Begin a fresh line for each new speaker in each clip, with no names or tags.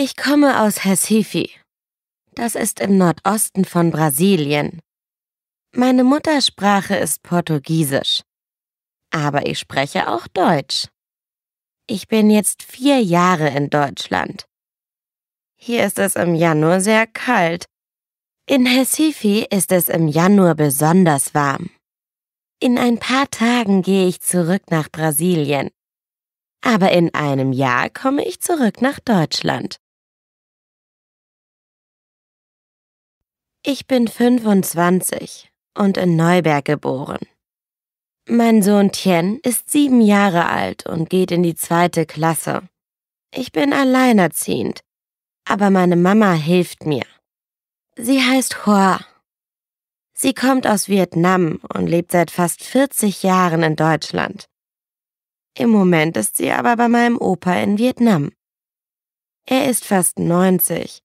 Ich komme aus Recife. Das ist im Nordosten von Brasilien. Meine Muttersprache ist Portugiesisch. Aber ich spreche auch Deutsch. Ich bin jetzt vier Jahre in Deutschland. Hier ist es im Januar sehr kalt. In Recife ist es im Januar besonders warm. In ein paar Tagen gehe ich zurück nach Brasilien. Aber in einem Jahr komme ich zurück nach Deutschland. Ich bin 25 und in Neuberg geboren. Mein Sohn Tien ist sieben Jahre alt und geht in die zweite Klasse. Ich bin alleinerziehend, aber meine Mama hilft mir. Sie heißt Hoa. Sie kommt aus Vietnam und lebt seit fast 40 Jahren in Deutschland. Im Moment ist sie aber bei meinem Opa in Vietnam. Er ist fast 90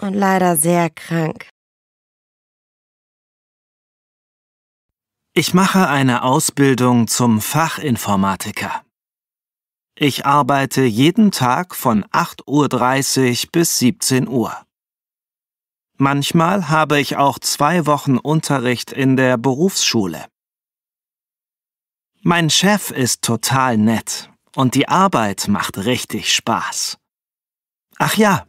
und leider sehr krank.
Ich mache eine Ausbildung zum Fachinformatiker. Ich arbeite jeden Tag von 8.30 Uhr bis 17 Uhr. Manchmal habe ich auch zwei Wochen Unterricht in der Berufsschule. Mein Chef ist total nett und die Arbeit macht richtig Spaß. Ach ja,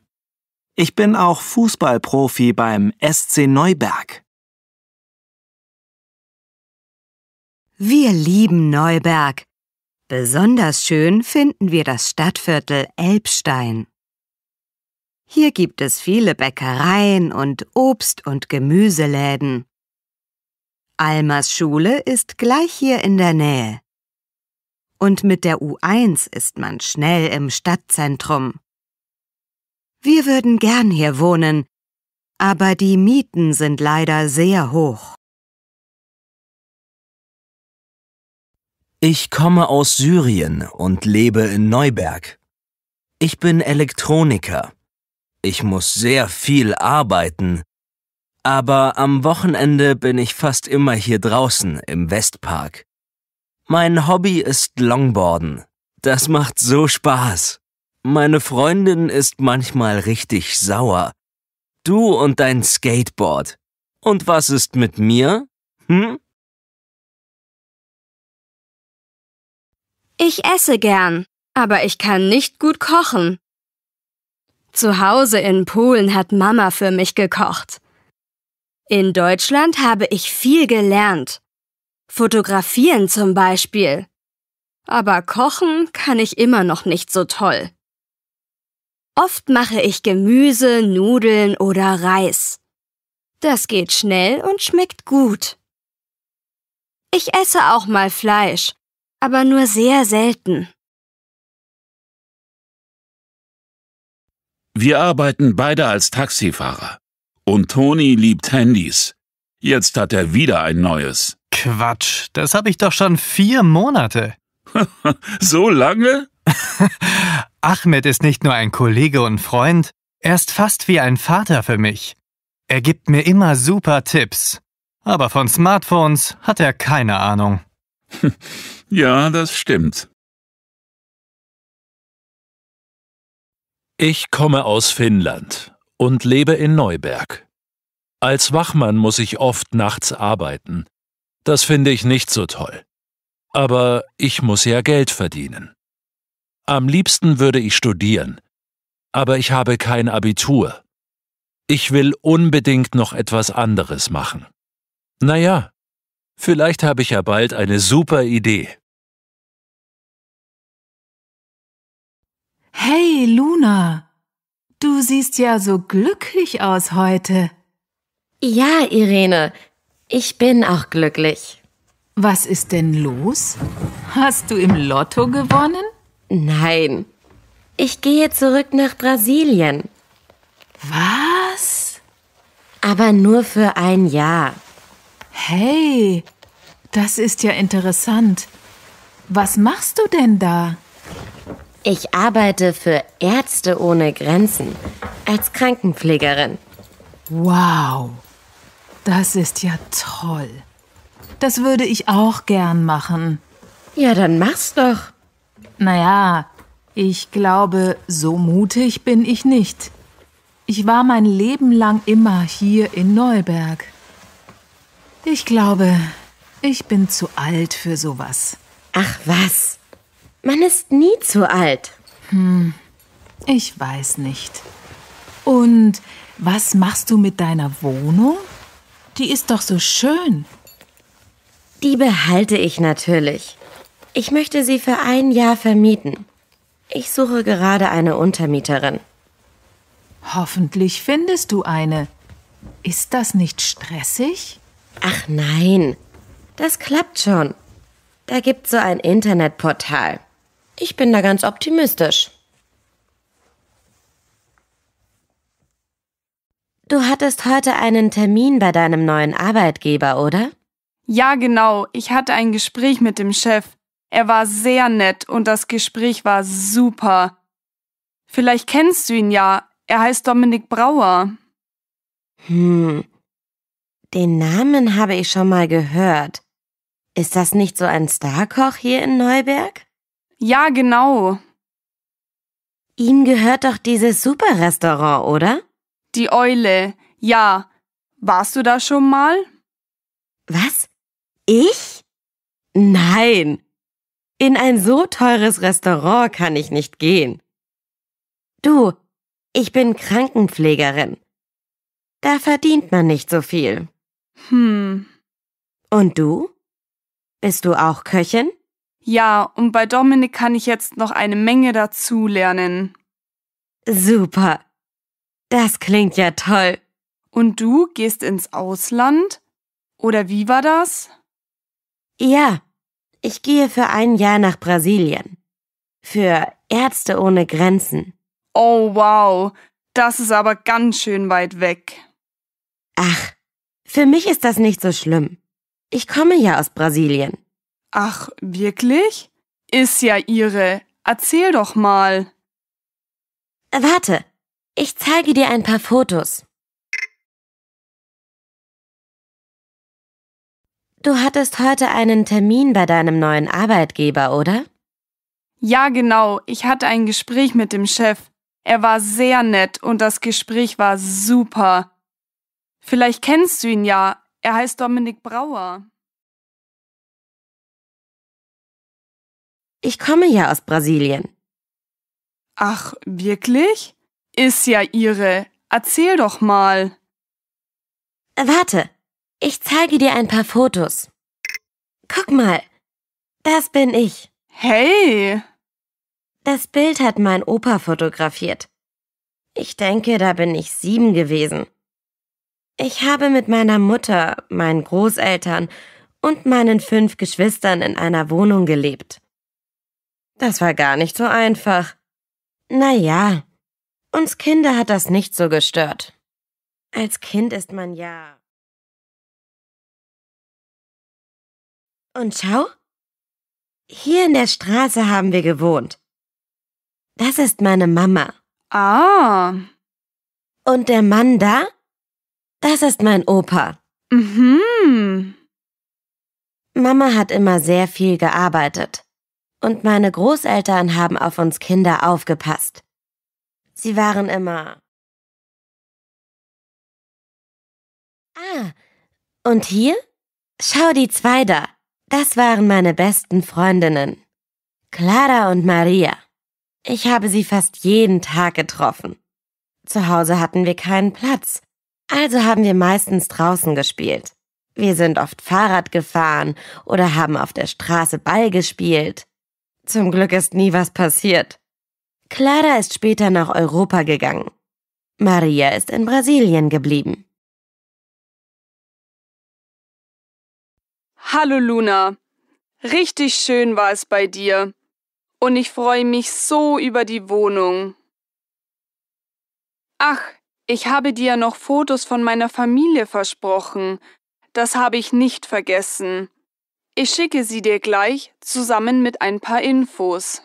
ich bin auch Fußballprofi beim SC Neuberg.
Wir lieben Neuberg. Besonders schön finden wir das Stadtviertel Elbstein. Hier gibt es viele Bäckereien und Obst- und Gemüseläden. Almas Schule ist gleich hier in der Nähe. Und mit der U1 ist man schnell im Stadtzentrum. Wir würden gern hier wohnen, aber die Mieten sind leider sehr hoch.
Ich komme aus Syrien und lebe in Neuberg. Ich bin Elektroniker. Ich muss sehr viel arbeiten. Aber am Wochenende bin ich fast immer hier draußen im Westpark. Mein Hobby ist Longboarden. Das macht so Spaß. Meine Freundin ist manchmal richtig sauer. Du und dein Skateboard. Und was ist mit mir? Hm?
Ich esse gern, aber ich kann nicht gut kochen. Zu Hause in Polen hat Mama für mich gekocht. In Deutschland habe ich viel gelernt. Fotografieren zum Beispiel. Aber kochen kann ich immer noch nicht so toll. Oft mache ich Gemüse, Nudeln oder Reis. Das geht schnell und schmeckt gut. Ich esse auch mal Fleisch, aber nur sehr selten.
Wir arbeiten beide als Taxifahrer. Und Toni liebt Handys. Jetzt hat er wieder ein neues.
Quatsch, das habe ich doch schon vier Monate.
so lange?
Ahmed ist nicht nur ein Kollege und Freund, er ist fast wie ein Vater für mich. Er gibt mir immer super Tipps. Aber von Smartphones hat er keine Ahnung.
Ja, das stimmt.
Ich komme aus Finnland und lebe in Neuberg. Als Wachmann muss ich oft nachts arbeiten. Das finde ich nicht so toll. Aber ich muss ja Geld verdienen. Am liebsten würde ich studieren. Aber ich habe kein Abitur. Ich will unbedingt noch etwas anderes machen. Naja, vielleicht habe ich ja bald eine super Idee.
Hey, Luna. Du siehst ja so glücklich aus heute.
Ja, Irene, ich bin auch glücklich.
Was ist denn los? Hast du im Lotto gewonnen?
Nein. Ich gehe zurück nach Brasilien.
Was?
Aber nur für ein Jahr.
Hey, das ist ja interessant. Was machst du denn da?
Ich arbeite für Ärzte ohne Grenzen als Krankenpflegerin.
Wow, das ist ja toll. Das würde ich auch gern machen.
Ja, dann mach's doch.
Naja,
Ich glaube, so mutig bin ich nicht. Ich war mein Leben lang immer hier in Neuberg. Ich glaube, ich bin zu alt für sowas.
Ach was. Man ist nie zu alt.
Hm, ich weiß nicht. Und was machst du mit deiner Wohnung? Die ist doch so schön.
Die behalte ich natürlich. Ich möchte sie für ein Jahr vermieten. Ich suche gerade eine Untermieterin.
Hoffentlich findest du eine. Ist das nicht stressig?
Ach nein, das klappt schon. Da gibt's so ein Internetportal. Ich bin da ganz optimistisch. Du hattest heute einen Termin bei deinem neuen Arbeitgeber, oder?
Ja, genau. Ich hatte ein Gespräch mit dem Chef. Er war sehr nett und das Gespräch war super. Vielleicht kennst du ihn ja. Er heißt Dominik Brauer.
Hm. Den Namen habe ich schon mal gehört. Ist das nicht so ein Starkoch hier in Neuberg?
Ja, genau.
Ihm gehört doch dieses Superrestaurant, oder?
Die Eule. Ja. Warst du da schon mal?
Was? Ich? Nein. In ein so teures Restaurant kann ich nicht gehen. Du, ich bin Krankenpflegerin. Da verdient man nicht so viel.
Hm.
Und du? Bist du auch Köchin?
Ja, und bei Dominik kann ich jetzt noch eine Menge dazulernen.
Super. Das klingt ja toll.
Und du gehst ins Ausland? Oder wie war das?
Ja, ich gehe für ein Jahr nach Brasilien. Für Ärzte ohne Grenzen.
Oh wow, das ist aber ganz schön weit weg.
Ach, für mich ist das nicht so schlimm. Ich komme ja aus Brasilien.
Ach, wirklich? Ist ja ihre. Erzähl doch mal.
Warte, ich zeige dir ein paar Fotos. Du hattest heute einen Termin bei deinem neuen Arbeitgeber, oder?
Ja, genau. Ich hatte ein Gespräch mit dem Chef. Er war sehr nett und das Gespräch war super. Vielleicht kennst du ihn ja. Er heißt Dominik Brauer.
Ich komme ja aus Brasilien.
Ach, wirklich? Ist ja ihre. Erzähl doch mal.
Warte, ich zeige dir ein paar Fotos. Guck mal, das bin ich.
Hey!
Das Bild hat mein Opa fotografiert. Ich denke, da bin ich sieben gewesen. Ich habe mit meiner Mutter, meinen Großeltern und meinen fünf Geschwistern in einer Wohnung gelebt. Das war gar nicht so einfach. Na ja, uns Kinder hat das nicht so gestört. Als Kind ist man ja. Und schau, hier in der Straße haben wir gewohnt. Das ist meine Mama.
Ah.
Und der Mann da? Das ist mein Opa.
Mhm.
Mama hat immer sehr viel gearbeitet. Und meine Großeltern haben auf uns Kinder aufgepasst. Sie waren immer. Ah, und hier? Schau die zwei da. Das waren meine besten Freundinnen. Clara und Maria. Ich habe sie fast jeden Tag getroffen. Zu Hause hatten wir keinen Platz, also haben wir meistens draußen gespielt. Wir sind oft Fahrrad gefahren oder haben auf der Straße Ball gespielt. Zum Glück ist nie was passiert. Clara ist später nach Europa gegangen. Maria ist in Brasilien geblieben.
Hallo Luna. Richtig schön war es bei dir und ich freue mich so über die Wohnung. Ach, ich habe dir noch Fotos von meiner Familie versprochen. Das habe ich nicht vergessen. Ich schicke sie dir gleich zusammen mit ein paar Infos.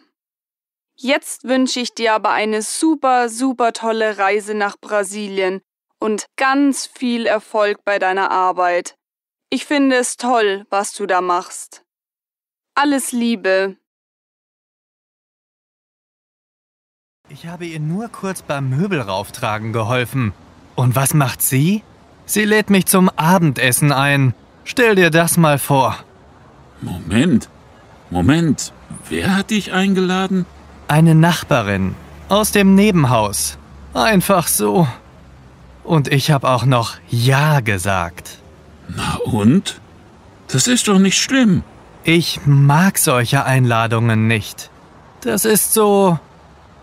Jetzt wünsche ich dir aber eine super, super tolle Reise nach Brasilien und ganz viel Erfolg bei deiner Arbeit. Ich finde es toll, was du da machst. Alles Liebe.
Ich habe ihr nur kurz beim Möbel rauftragen geholfen. Und was macht sie? Sie lädt mich zum Abendessen ein. Stell dir das mal vor.
Moment, Moment, wer hat dich eingeladen?
Eine Nachbarin aus dem Nebenhaus. Einfach so. Und ich habe auch noch Ja gesagt.
Na und? Das ist doch nicht schlimm.
Ich mag solche Einladungen nicht. Das ist so.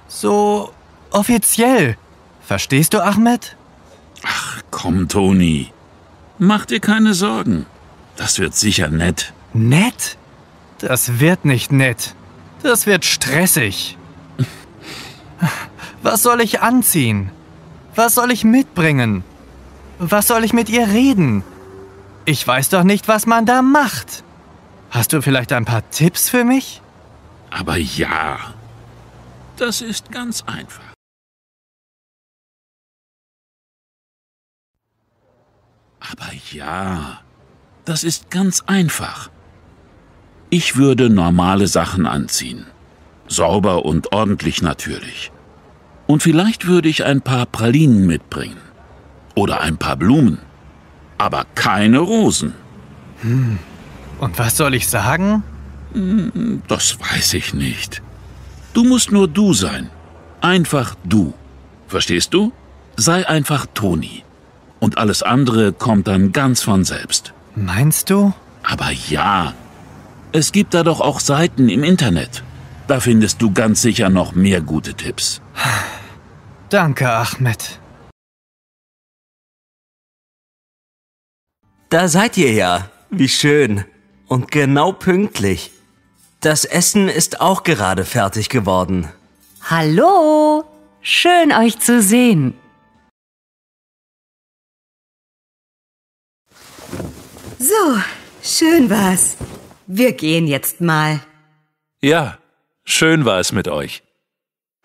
so offiziell. Verstehst du, Ahmed?
Ach komm, Toni. Mach dir keine Sorgen. Das wird sicher nett.
Nett? Das wird nicht nett. Das wird stressig. Was soll ich anziehen? Was soll ich mitbringen? Was soll ich mit ihr reden? Ich weiß doch nicht, was man da macht. Hast du vielleicht ein paar Tipps für mich?
Aber ja, das ist ganz einfach. Aber ja, das ist ganz einfach. Ich würde normale Sachen anziehen. Sauber und ordentlich natürlich. Und vielleicht würde ich ein paar Pralinen mitbringen. Oder ein paar Blumen. Aber keine Rosen.
Hm. Und was soll ich sagen?
Hm, das weiß ich nicht. Du musst nur du sein. Einfach du. Verstehst du? Sei einfach Toni. Und alles andere kommt dann ganz von selbst.
Meinst du?
Aber ja. Es gibt da doch auch Seiten im Internet. Da findest du ganz sicher noch mehr gute Tipps.
Danke, Ahmed.
Da seid ihr ja. Wie schön. Und genau pünktlich. Das Essen ist auch gerade fertig geworden.
Hallo. Schön euch zu sehen. So, schön war's. Wir gehen jetzt mal.
Ja, schön war es mit euch.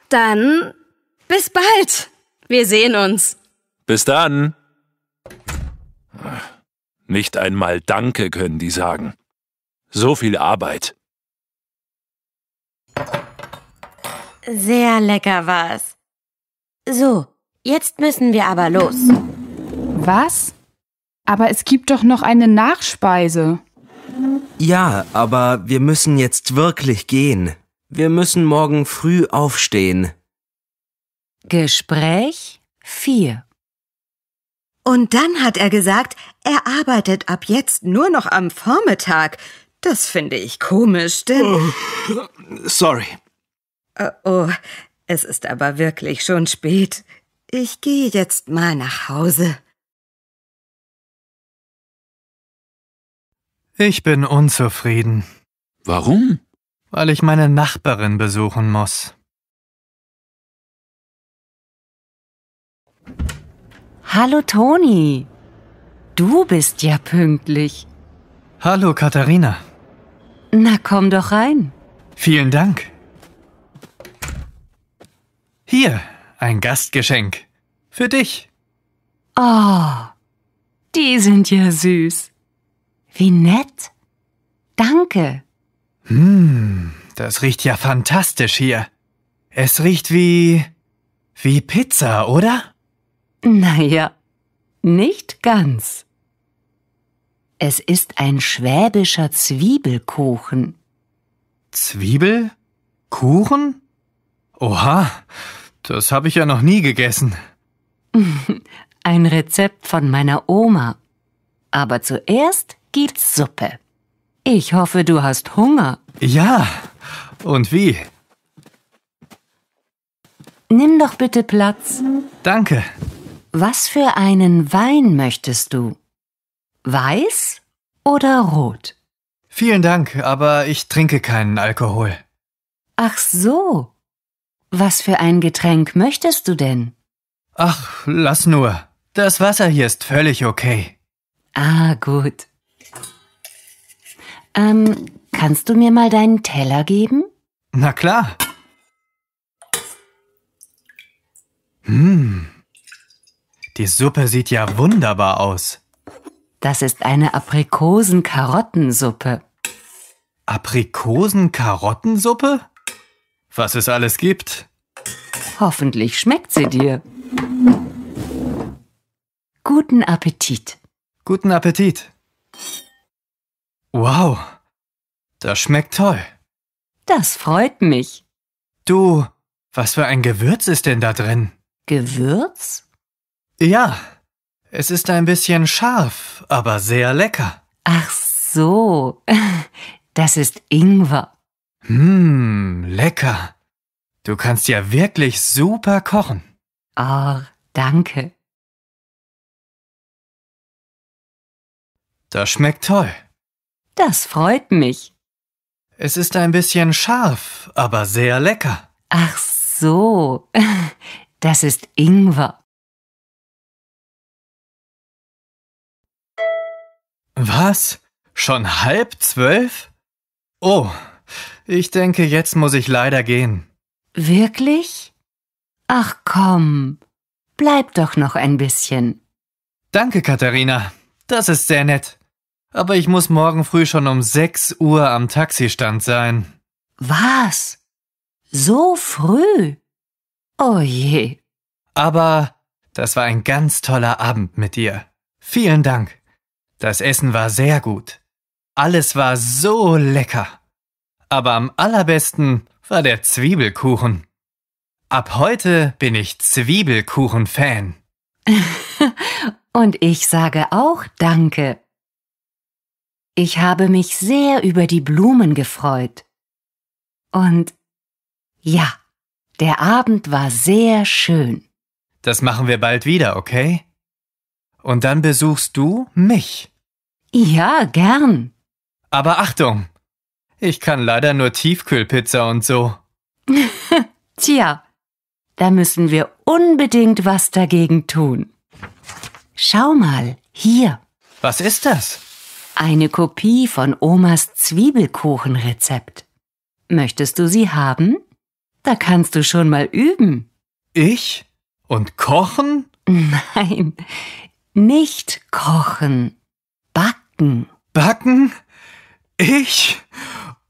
Dann bis bald. Wir sehen uns.
Bis dann. Nicht einmal Danke können die sagen. So viel Arbeit.
Sehr lecker war's. So, jetzt müssen wir aber los.
Was? Aber es gibt doch noch eine Nachspeise.
Ja, aber wir müssen jetzt wirklich gehen. Wir müssen morgen früh aufstehen.
Gespräch 4
Und dann hat er gesagt, er arbeitet ab jetzt nur noch am Vormittag. Das finde ich komisch, denn...
Oh, sorry.
Oh, oh, es ist aber wirklich schon spät. Ich gehe jetzt mal nach Hause.
Ich bin unzufrieden.
Warum?
Weil ich meine Nachbarin besuchen muss.
Hallo Toni. Du bist ja pünktlich.
Hallo Katharina.
Na komm doch rein.
Vielen Dank. Hier, ein Gastgeschenk. Für dich.
Oh, die sind ja süß. Wie nett. Danke.
Hm, das riecht ja fantastisch hier. Es riecht wie. wie Pizza, oder?
Naja, nicht ganz. Es ist ein schwäbischer Zwiebelkuchen.
Zwiebelkuchen? Oha, das habe ich ja noch nie gegessen.
Ein Rezept von meiner Oma. Aber zuerst gibt's Suppe. Ich hoffe, du hast Hunger.
Ja, und wie?
Nimm doch bitte Platz.
Danke.
Was für einen Wein möchtest du? Weiß oder rot?
Vielen Dank, aber ich trinke keinen Alkohol.
Ach so. Was für ein Getränk möchtest du denn?
Ach, lass nur. Das Wasser hier ist völlig okay.
Ah, gut. Ähm, kannst du mir mal deinen Teller geben?
Na klar. Hm. Die Suppe sieht ja wunderbar aus.
Das ist eine Aprikosen-Karottensuppe.
Aprikosen-Karottensuppe? Was es alles gibt?
Hoffentlich schmeckt sie dir. Guten Appetit.
Guten Appetit. Wow, das schmeckt toll.
Das freut mich.
Du, was für ein Gewürz ist denn da drin?
Gewürz?
Ja, es ist ein bisschen scharf, aber sehr lecker.
Ach so, das ist Ingwer.
Hm, lecker. Du kannst ja wirklich super kochen.
Oh, danke.
Das schmeckt toll.
Das freut mich.
Es ist ein bisschen scharf, aber sehr lecker.
Ach so, das ist Ingwer.
Was? Schon halb zwölf? Oh, ich denke, jetzt muss ich leider gehen.
Wirklich? Ach komm, bleib doch noch ein bisschen.
Danke, Katharina. Das ist sehr nett. Aber ich muss morgen früh schon um 6 Uhr am Taxistand sein.
Was? So früh? Oh je.
Aber das war ein ganz toller Abend mit dir. Vielen Dank. Das Essen war sehr gut. Alles war so lecker. Aber am allerbesten war der Zwiebelkuchen. Ab heute bin ich Zwiebelkuchen-Fan.
Und ich sage auch Danke. Ich habe mich sehr über die Blumen gefreut. Und ja, der Abend war sehr schön.
Das machen wir bald wieder, okay? Und dann besuchst du mich.
Ja, gern.
Aber Achtung, ich kann leider nur Tiefkühlpizza und so.
Tja, da müssen wir unbedingt was dagegen tun. Schau mal, hier.
Was ist das?
Eine Kopie von Omas Zwiebelkuchenrezept. Möchtest du sie haben? Da kannst du schon mal üben.
Ich? Und kochen?
Nein, nicht kochen. Backen.
Backen? Ich?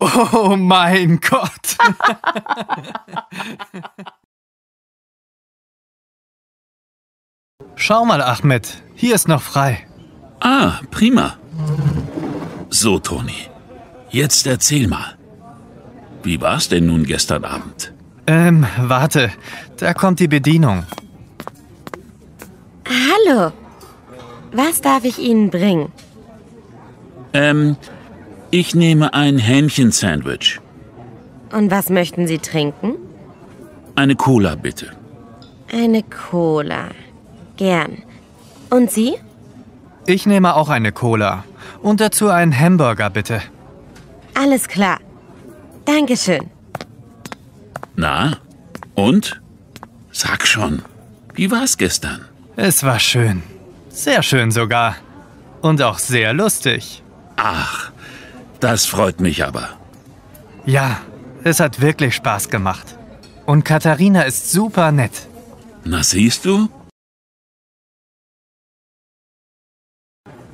Oh mein Gott. Schau mal, Ahmed, hier ist noch frei.
Ah, prima. So, Toni, jetzt erzähl mal. Wie war's denn nun gestern Abend?
Ähm, warte, da kommt die Bedienung.
Hallo. Was darf ich Ihnen bringen?
Ähm, ich nehme ein Hähnchensandwich.
Und was möchten Sie trinken?
Eine Cola, bitte.
Eine Cola. Gern. Und Sie?
Ich nehme auch eine Cola. Und dazu einen Hamburger, bitte.
Alles klar. Dankeschön.
Na, und? Sag schon, wie war's gestern?
Es war schön. Sehr schön sogar. Und auch sehr lustig.
Ach, das freut mich aber.
Ja, es hat wirklich Spaß gemacht. Und Katharina ist super nett.
Na siehst du?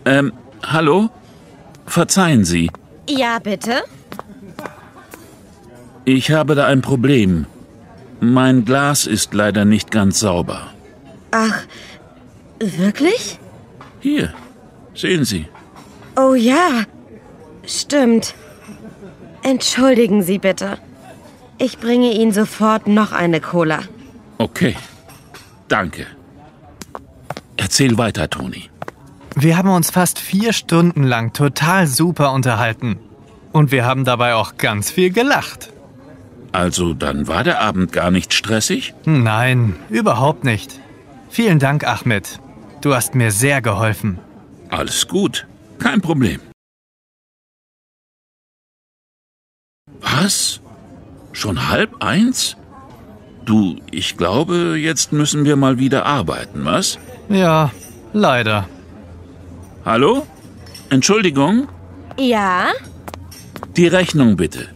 Ähm, hallo? Verzeihen Sie,
Ja, bitte?
ich habe da ein Problem. Mein Glas ist leider nicht ganz sauber.
Ach, wirklich?
Hier, sehen Sie.
Oh ja. Stimmt. Entschuldigen Sie bitte. Ich bringe Ihnen sofort noch eine Cola.
Okay, danke. Erzähl weiter, Toni.
Wir haben uns fast vier Stunden lang total super unterhalten. Und wir haben dabei auch ganz viel gelacht.
Also dann war der Abend gar nicht stressig?
Nein, überhaupt nicht. Vielen Dank, Ahmed. Du hast mir sehr geholfen.
Alles gut, kein Problem. Was? Schon halb eins? Du, ich glaube, jetzt müssen wir mal wieder arbeiten, was?
Ja, leider.
Hallo? Entschuldigung?
Ja?
Die Rechnung bitte.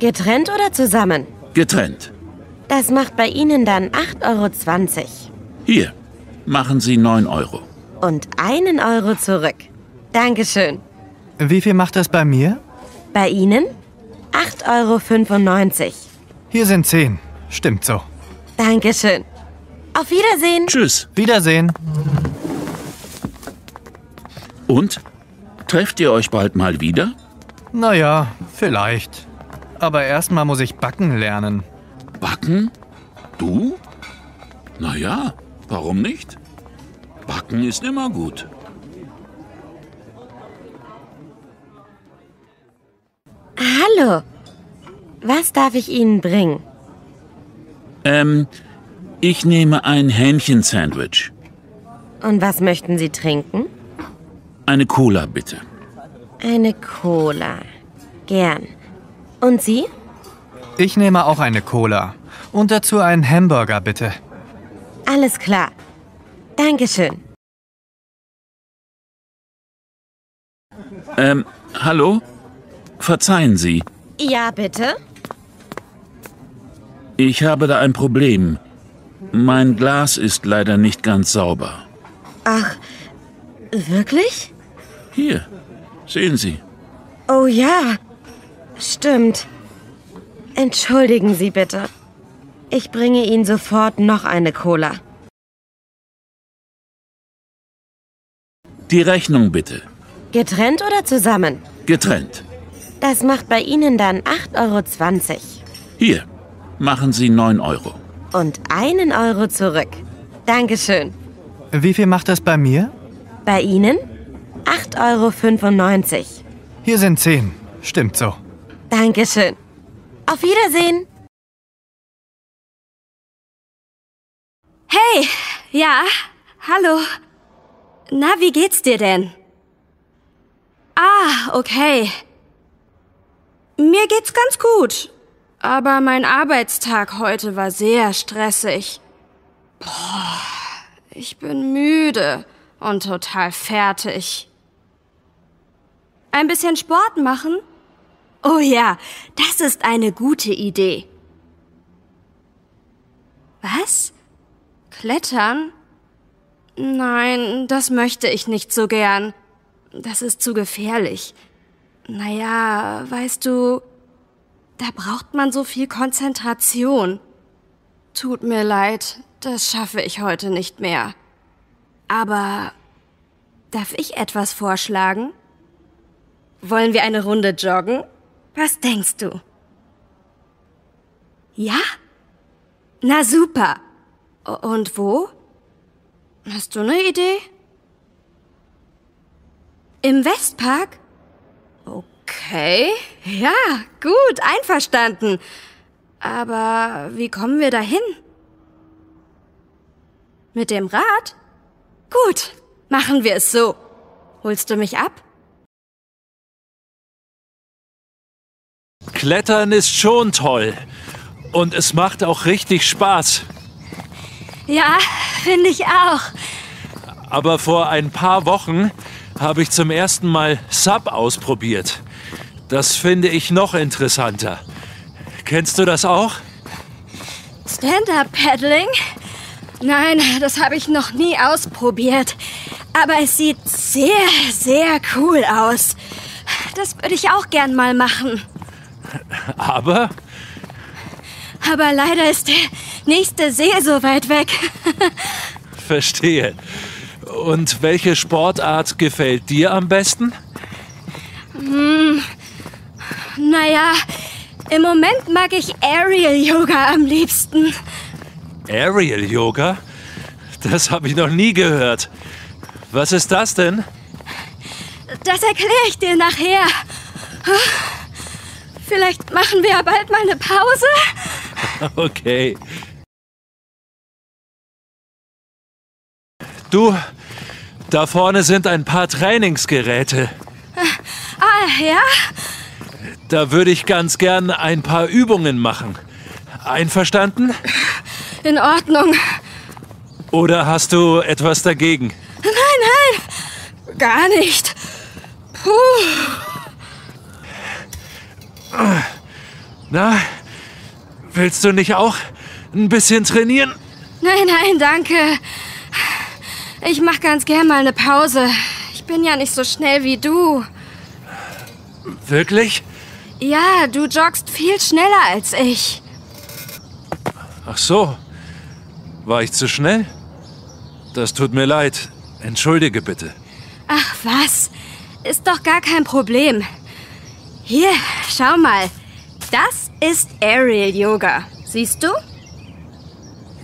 Getrennt oder zusammen?
Getrennt.
Das macht bei Ihnen dann 8,20 Euro.
Hier, machen Sie 9 Euro.
Und einen Euro zurück. Dankeschön.
Wie viel macht das bei mir?
Bei Ihnen? 8,95 Euro.
Hier sind zehn. Stimmt so.
Dankeschön. Auf Wiedersehen.
Tschüss.
Wiedersehen.
Und? Trefft ihr euch bald mal wieder?
Naja, vielleicht. Aber erstmal muss ich backen lernen.
Backen? Du? Naja, warum nicht? Backen ist immer gut.
Hallo. Was darf ich Ihnen bringen?
Ähm, ich nehme ein Hähnchen-Sandwich.
Und was möchten Sie trinken?
Eine Cola, bitte.
Eine Cola. Gern. Und Sie?
Ich nehme auch eine Cola. Und dazu einen Hamburger, bitte.
Alles klar. Dankeschön.
Ähm, hallo? Verzeihen Sie,
Ja, bitte?
ich habe da ein Problem. Mein Glas ist leider nicht ganz sauber.
Ach, wirklich?
Hier, sehen Sie.
Oh ja. Stimmt. Entschuldigen Sie bitte. Ich bringe Ihnen sofort noch eine Cola.
Die Rechnung bitte.
Getrennt oder zusammen?
Getrennt.
Das macht bei Ihnen dann 8,20 Euro.
Hier, machen Sie 9 Euro.
Und einen Euro zurück. Dankeschön.
Wie viel macht das bei mir?
Bei Ihnen? 8,95 Euro.
Hier sind zehn. Stimmt so.
Dankeschön. Auf Wiedersehen.
Hey, ja, hallo. Na, wie geht's dir denn? Ah, okay. Mir geht's ganz gut. Aber mein Arbeitstag heute war sehr stressig. Boah, ich bin müde und total fertig. Ein bisschen Sport machen? Oh ja, das ist eine gute Idee. Was? Klettern? Nein, das möchte ich nicht so gern. Das ist zu gefährlich. Naja, weißt du, da braucht man so viel Konzentration. Tut mir leid, das schaffe ich heute nicht mehr. Aber darf ich etwas vorschlagen? Wollen wir eine Runde joggen? Was denkst du? Ja? Na super. Und wo? Hast du eine Idee? Im Westpark? Okay, ja, gut, einverstanden. Aber wie kommen wir dahin? Mit dem Rad? Gut, machen wir es so. Holst du mich ab?
Klettern ist schon toll. Und es macht auch richtig Spaß.
Ja, finde ich auch.
Aber vor ein paar Wochen habe ich zum ersten Mal Sub ausprobiert. Das finde ich noch interessanter. Kennst du das auch?
Stand-up-Paddling? Nein, das habe ich noch nie ausprobiert. Aber es sieht sehr, sehr cool aus. Das würde ich auch gern mal machen.
Aber
Aber leider ist der nächste See so weit weg.
verstehe. Und welche Sportart gefällt dir am besten?
Hm, naja, im Moment mag ich Aerial Yoga am liebsten.
Aerial Yoga? Das habe ich noch nie gehört. Was ist das denn?
Das erkläre ich dir nachher. Vielleicht machen wir ja bald mal eine Pause.
Okay. Du, da vorne sind ein paar Trainingsgeräte.
Ah, ja?
Da würde ich ganz gern ein paar Übungen machen. Einverstanden?
In Ordnung.
Oder hast du etwas dagegen?
Nein, nein. Gar nicht. Puh.
Na, willst du nicht auch ein bisschen trainieren?
Nein, nein, danke. Ich mach ganz gern mal eine Pause. Ich bin ja nicht so schnell wie du.
Wirklich?
Ja, du joggst viel schneller als ich.
Ach so. War ich zu schnell? Das tut mir leid. Entschuldige bitte.
Ach was, ist doch gar kein Problem. Hier, schau mal. Das ist Aerial Yoga. Siehst du?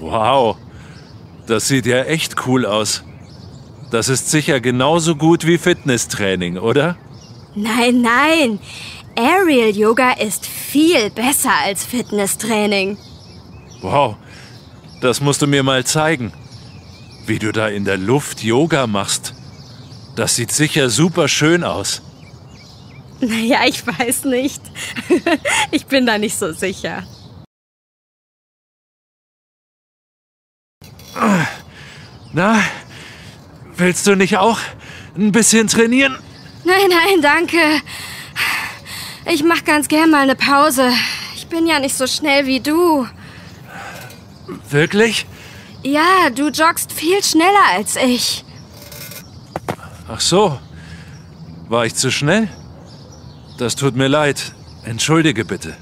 Wow, das sieht ja echt cool aus. Das ist sicher genauso gut wie Fitnesstraining, oder?
Nein, nein. Aerial Yoga ist viel besser als Fitnesstraining.
Wow, das musst du mir mal zeigen. Wie du da in der Luft Yoga machst. Das sieht sicher super schön aus.
Naja, ich weiß nicht. ich bin da nicht so sicher.
Na, willst du nicht auch ein bisschen trainieren?
Nein, nein, danke. Ich mach ganz gern mal eine Pause. Ich bin ja nicht so schnell wie du.
Wirklich?
Ja, du joggst viel schneller als ich.
Ach so. War ich zu schnell? Das tut mir leid. Entschuldige bitte.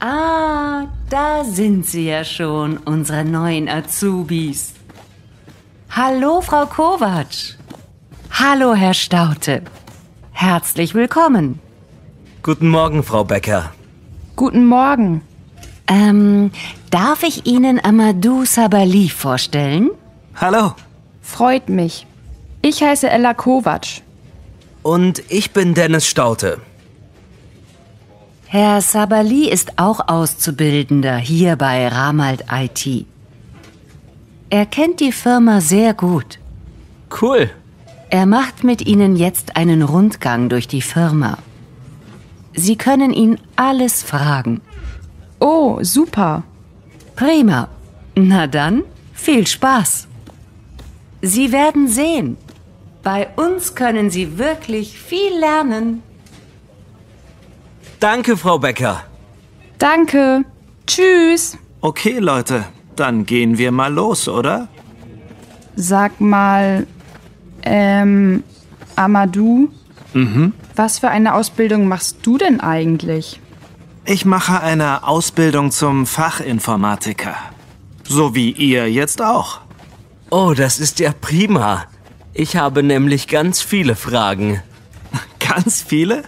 Ah, da sind Sie ja schon, unsere neuen Azubis. Hallo, Frau Kovac. Hallo, Herr Staute. Herzlich willkommen.
Guten Morgen, Frau Becker.
Guten Morgen.
Ähm, darf ich Ihnen Amadou Sabali vorstellen?
Hallo.
Freut mich. Ich heiße Ella Kovac.
Und ich bin Dennis Staute.
Herr Sabali ist auch Auszubildender hier bei Ramalt IT. Er kennt die Firma sehr gut.
Cool.
Er macht mit Ihnen jetzt einen Rundgang durch die Firma. Sie können ihn alles fragen.
Oh, super.
Prima. Na dann, viel Spaß. Sie werden sehen. Bei uns können Sie wirklich viel lernen.
Danke, Frau Becker.
Danke. Tschüss.
Okay, Leute, dann gehen wir mal los, oder?
Sag mal, ähm, Amadou,
Mhm.
was für eine Ausbildung machst du denn eigentlich?
Ich mache eine Ausbildung zum Fachinformatiker. So wie ihr jetzt auch.
Oh, das ist ja prima. Ich habe nämlich ganz viele Fragen.
Ganz viele?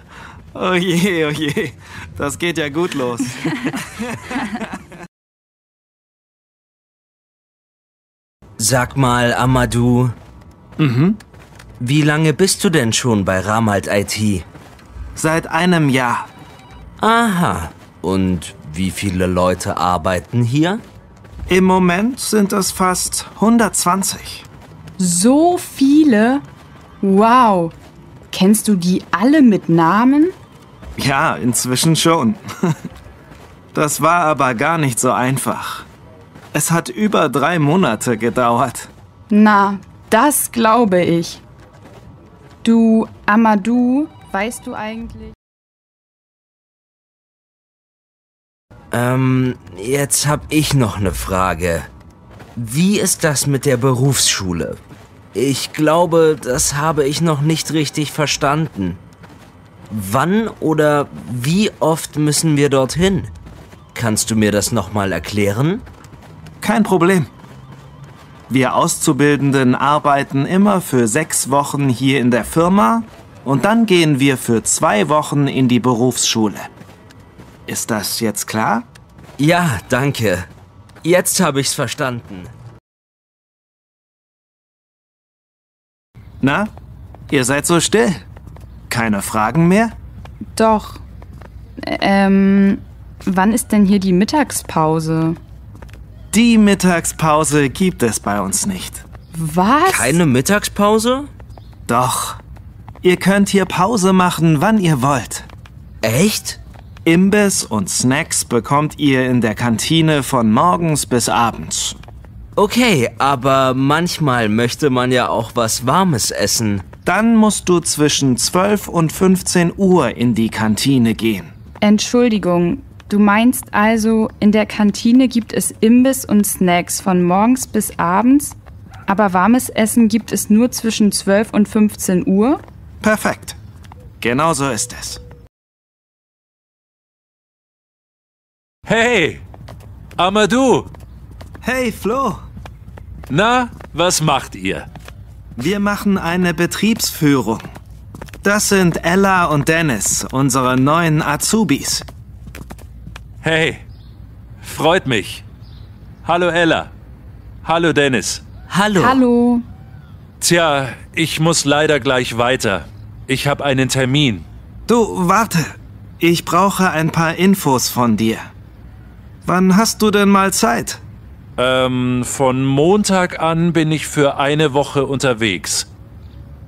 Oh je, oh je. Das geht ja gut los.
Sag mal, Amadou.
Mhm.
Wie lange bist du denn schon bei Ramalt IT?
Seit einem Jahr.
Aha. Und wie viele Leute arbeiten hier?
Im Moment sind es fast 120.
So viele? Wow. Kennst du die alle mit Namen?
Ja, inzwischen schon. Das war aber gar nicht so einfach. Es hat über drei Monate gedauert.
Na, das glaube ich. Du, Amadou, weißt du eigentlich?
Ähm, jetzt hab ich noch eine Frage. Wie ist das mit der Berufsschule? Ich glaube, das habe ich noch nicht richtig verstanden. Wann oder wie oft müssen wir dorthin? Kannst du mir das nochmal erklären?
Kein Problem. Wir Auszubildenden arbeiten immer für sechs Wochen hier in der Firma und dann gehen wir für zwei Wochen in die Berufsschule. Ist das jetzt klar?
Ja, danke. Jetzt habe ich's verstanden.
Na, ihr seid so still. Keine Fragen mehr?
Doch. Ähm, wann ist denn hier die Mittagspause?
Die Mittagspause gibt es bei uns nicht.
Was?
Keine Mittagspause?
Doch. Ihr könnt hier Pause machen, wann ihr wollt.
Echt?
Imbiss und Snacks bekommt ihr in der Kantine von morgens bis abends.
Okay, aber manchmal möchte man ja auch was Warmes essen.
Dann musst du zwischen 12 und 15 Uhr in die Kantine gehen.
Entschuldigung, du meinst also, in der Kantine gibt es Imbiss und Snacks von morgens bis abends, aber warmes Essen gibt es nur zwischen 12 und 15 Uhr?
Perfekt. Genau so ist es.
Hey, Amadou!
Hey, Flo!
Na, was macht ihr?
Wir machen eine Betriebsführung. Das sind Ella und Dennis, unsere neuen Azubis.
Hey, freut mich. Hallo Ella. Hallo Dennis.
Hallo.
Hallo.
Tja, ich muss leider gleich weiter. Ich habe einen Termin.
Du, warte. Ich brauche ein paar Infos von dir. Wann hast du denn mal Zeit?
Ähm, von Montag an bin ich für eine Woche unterwegs.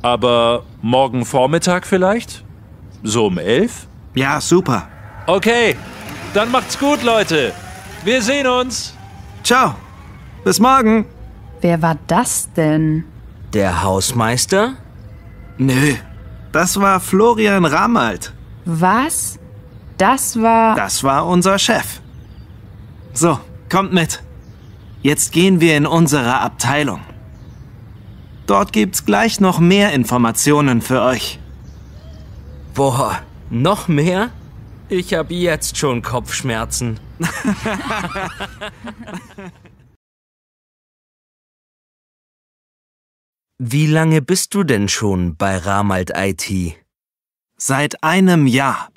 Aber morgen Vormittag vielleicht? So um elf?
Ja, super.
Okay, dann macht's gut, Leute. Wir sehen uns.
Ciao. Bis morgen.
Wer war das denn?
Der Hausmeister?
Nö, das war Florian Ramalt.
Was? Das war.
Das war unser Chef. So, kommt mit. Jetzt gehen wir in unsere Abteilung. Dort gibt's gleich noch mehr Informationen für euch.
Boah, noch mehr? Ich habe jetzt schon Kopfschmerzen. Wie lange bist du denn schon bei Ramalt IT?
Seit einem Jahr.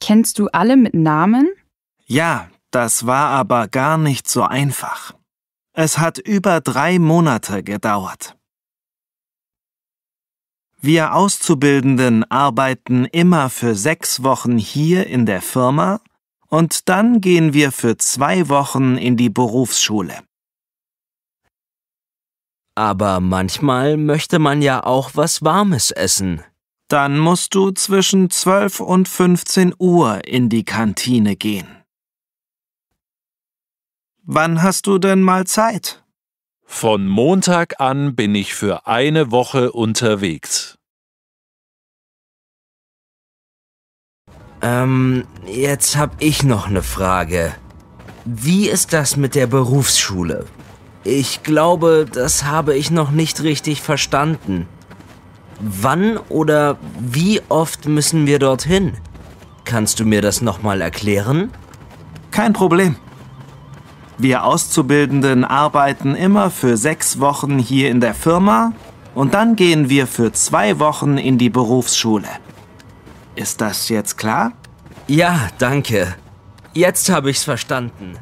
Kennst du alle mit Namen?
Ja, das war aber gar nicht so einfach. Es hat über drei Monate gedauert. Wir Auszubildenden arbeiten immer für sechs Wochen hier in der Firma und dann gehen wir für zwei Wochen in die Berufsschule.
Aber manchmal möchte man ja auch was Warmes essen.
Dann musst du zwischen 12 und 15 Uhr in die Kantine gehen. Wann hast du denn mal Zeit?
Von Montag an bin ich für eine Woche unterwegs.
Ähm, jetzt hab ich noch eine Frage. Wie ist das mit der Berufsschule? Ich glaube, das habe ich noch nicht richtig verstanden. Wann oder wie oft müssen wir dorthin? Kannst du mir das nochmal erklären?
Kein Problem. Wir Auszubildenden arbeiten immer für sechs Wochen hier in der Firma und dann gehen wir für zwei Wochen in die Berufsschule. Ist das jetzt klar?
Ja, danke. Jetzt habe ich's verstanden.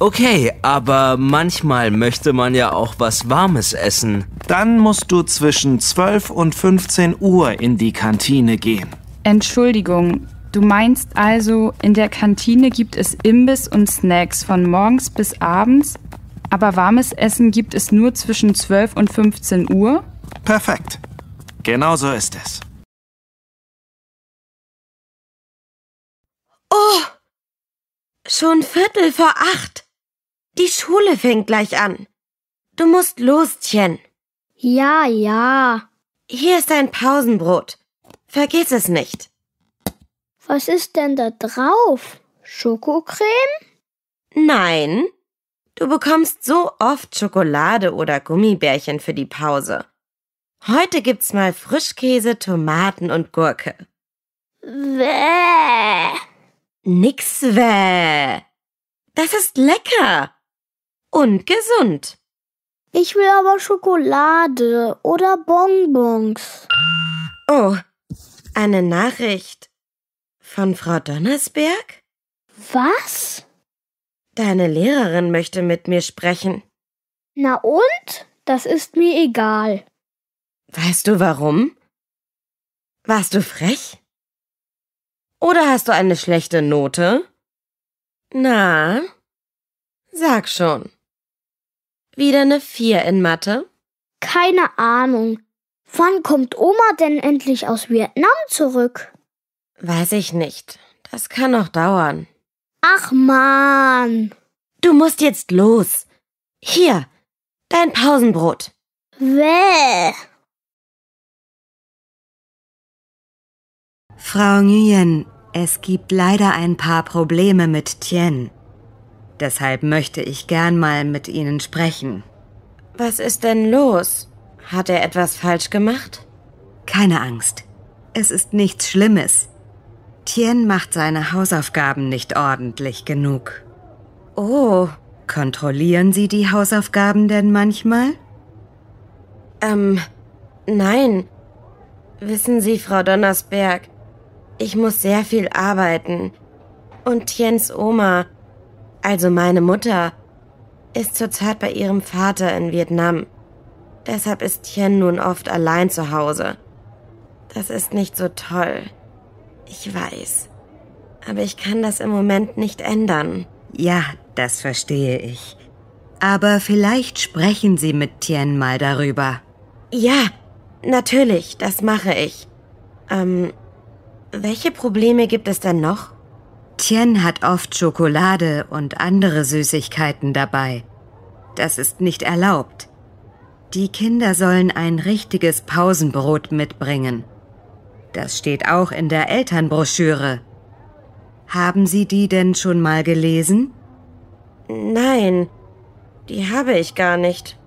Okay, aber manchmal möchte man ja auch was Warmes essen.
Dann musst du zwischen 12 und 15 Uhr in die Kantine gehen.
Entschuldigung, du meinst also, in der Kantine gibt es Imbiss und Snacks von morgens bis abends, aber warmes Essen gibt es nur zwischen 12 und 15 Uhr?
Perfekt. Genau so ist es.
Oh! Schon Viertel vor acht. Die Schule fängt gleich an. Du musst los, Tien.
Ja, ja.
Hier ist dein Pausenbrot. Vergiss es nicht.
Was ist denn da drauf? Schokocreme?
Nein. Du bekommst so oft Schokolade oder Gummibärchen für die Pause. Heute gibt's mal Frischkäse, Tomaten und Gurke.
Bäh.
Nix weh. Das ist lecker. Und gesund.
Ich will aber Schokolade oder Bonbons.
Oh, eine Nachricht von Frau Donnersberg?
Was?
Deine Lehrerin möchte mit mir sprechen.
Na und? Das ist mir egal.
Weißt du warum? Warst du frech? Oder hast du eine schlechte Note? Na, sag schon. Wieder eine Vier in Mathe?
Keine Ahnung. Wann kommt Oma denn endlich aus Vietnam zurück?
Weiß ich nicht. Das kann noch dauern.
Ach man.
Du musst jetzt los. Hier, dein Pausenbrot.
Wäh.
Frau Nguyen, es gibt leider ein paar Probleme mit Tien. Deshalb möchte ich gern mal mit Ihnen sprechen.
Was ist denn los? Hat er etwas falsch gemacht?
Keine Angst. Es ist nichts Schlimmes.
Tien macht seine Hausaufgaben nicht ordentlich genug.
Oh.
Kontrollieren Sie die Hausaufgaben denn manchmal?
Ähm, nein. Wissen Sie, Frau Donnersberg, ich muss sehr viel arbeiten. Und Tiens Oma, also meine Mutter, ist zurzeit bei ihrem Vater in Vietnam. Deshalb ist Tien nun oft allein zu Hause. Das ist nicht so toll. Ich weiß. Aber ich kann das im Moment nicht ändern.
Ja, das verstehe ich. Aber vielleicht sprechen Sie mit Tien mal darüber.
Ja, natürlich, das mache ich. Ähm, welche Probleme gibt es denn noch?
Tien hat oft Schokolade und andere Süßigkeiten dabei. Das ist nicht erlaubt. Die Kinder sollen ein richtiges Pausenbrot mitbringen. Das steht auch in der Elternbroschüre. Haben Sie die denn schon mal gelesen?
Nein, die habe ich gar nicht.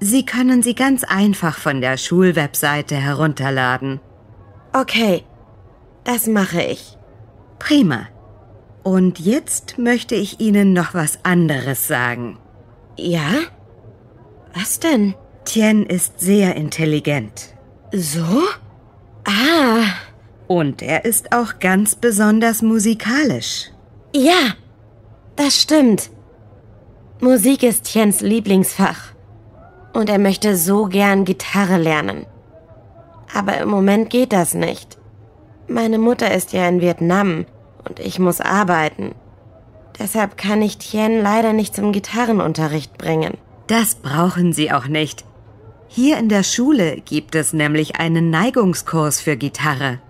Sie können sie ganz einfach von der Schulwebseite herunterladen.
Okay, das mache ich.
Prima. Und jetzt möchte ich Ihnen noch was anderes sagen.
Ja? Was denn?
Tien ist sehr intelligent.
So? Ah.
Und er ist auch ganz besonders musikalisch.
Ja, das stimmt. Musik ist Tiens Lieblingsfach. Und er möchte so gern Gitarre lernen. Aber im Moment geht das nicht. Meine Mutter ist ja in Vietnam und ich muss arbeiten. Deshalb kann ich Tien leider nicht zum Gitarrenunterricht bringen.
Das brauchen Sie auch nicht. Hier in der Schule gibt es nämlich einen Neigungskurs für Gitarre.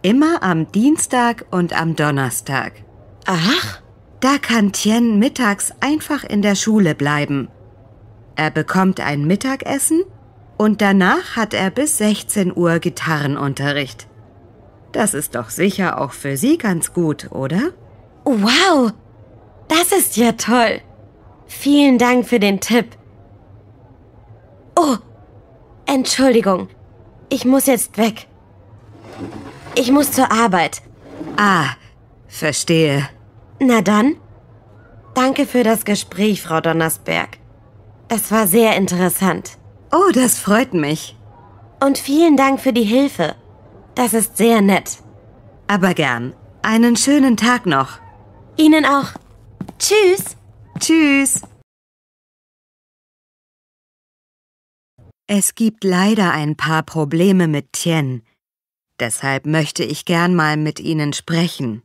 Immer am Dienstag und am Donnerstag.
Ach?
Da kann Tien mittags einfach in der Schule bleiben. Er bekommt ein Mittagessen und danach hat er bis 16 Uhr Gitarrenunterricht. Das ist doch sicher auch für Sie ganz gut, oder?
Wow, das ist ja toll. Vielen Dank für den Tipp. Oh, Entschuldigung, ich muss jetzt weg. Ich muss zur Arbeit.
Ah, verstehe.
Na dann. Danke für das Gespräch, Frau Donnersberg. Das war sehr interessant.
Oh, das freut mich.
Und vielen Dank für die Hilfe. Das ist sehr nett.
Aber gern. Einen schönen Tag noch.
Ihnen auch. Tschüss.
Tschüss. Es gibt leider ein paar Probleme mit Tien. Deshalb möchte ich gern mal mit Ihnen sprechen.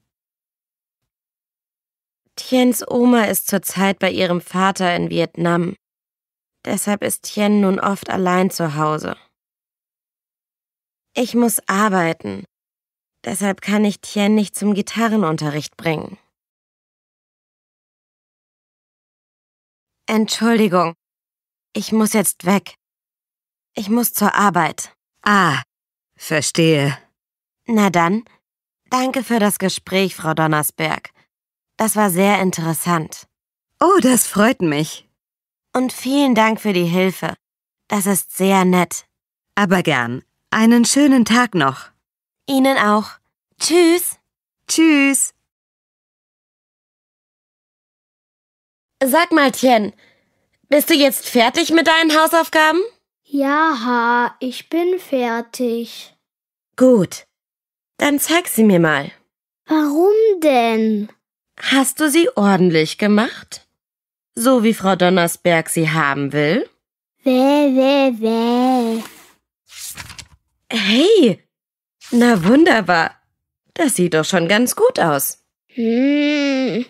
Tiens Oma ist zurzeit bei ihrem Vater in Vietnam. Deshalb ist Tien nun oft allein zu Hause. Ich muss arbeiten. Deshalb kann ich Tien nicht zum Gitarrenunterricht bringen. Entschuldigung, ich muss jetzt weg. Ich muss zur Arbeit.
Ah, verstehe.
Na dann, danke für das Gespräch, Frau Donnersberg. Das war sehr interessant.
Oh, das freut mich.
Und vielen Dank für die Hilfe. Das ist sehr nett.
Aber gern. Einen schönen Tag noch.
Ihnen auch. Tschüss.
Tschüss.
Sag mal, Tien, bist du jetzt fertig mit deinen Hausaufgaben?
Ja, ich bin fertig.
Gut. Dann zeig sie mir mal.
Warum denn?
Hast du sie ordentlich gemacht? So wie Frau Donnersberg sie haben will?
Wäh, wäh, wäh.
Hey, na wunderbar. Das sieht doch schon ganz gut aus.
Hm.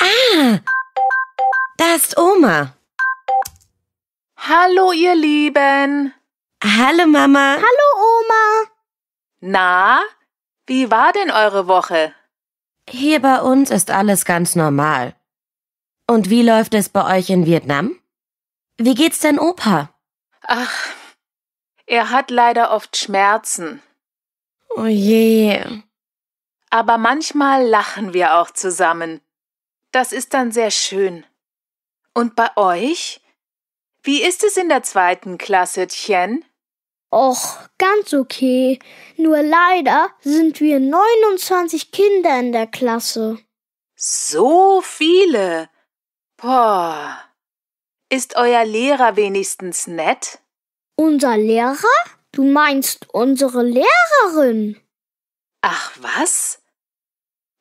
Ah, da ist Oma.
Hallo, ihr Lieben.
Hallo, Mama.
Hallo, Oma.
Na, wie war denn eure Woche?
Hier bei uns ist alles ganz normal. Und wie läuft es bei euch in Vietnam? Wie geht's denn Opa?
Ach, er hat leider oft Schmerzen.
Oh je.
Aber manchmal lachen wir auch zusammen. Das ist dann sehr schön. Und bei euch? Wie ist es in der zweiten Klasse, Tien?
Och, ganz okay. Nur leider sind wir 29 Kinder in der Klasse.
So viele. Boah. Ist euer Lehrer wenigstens nett?
Unser Lehrer? Du meinst unsere Lehrerin?
Ach was?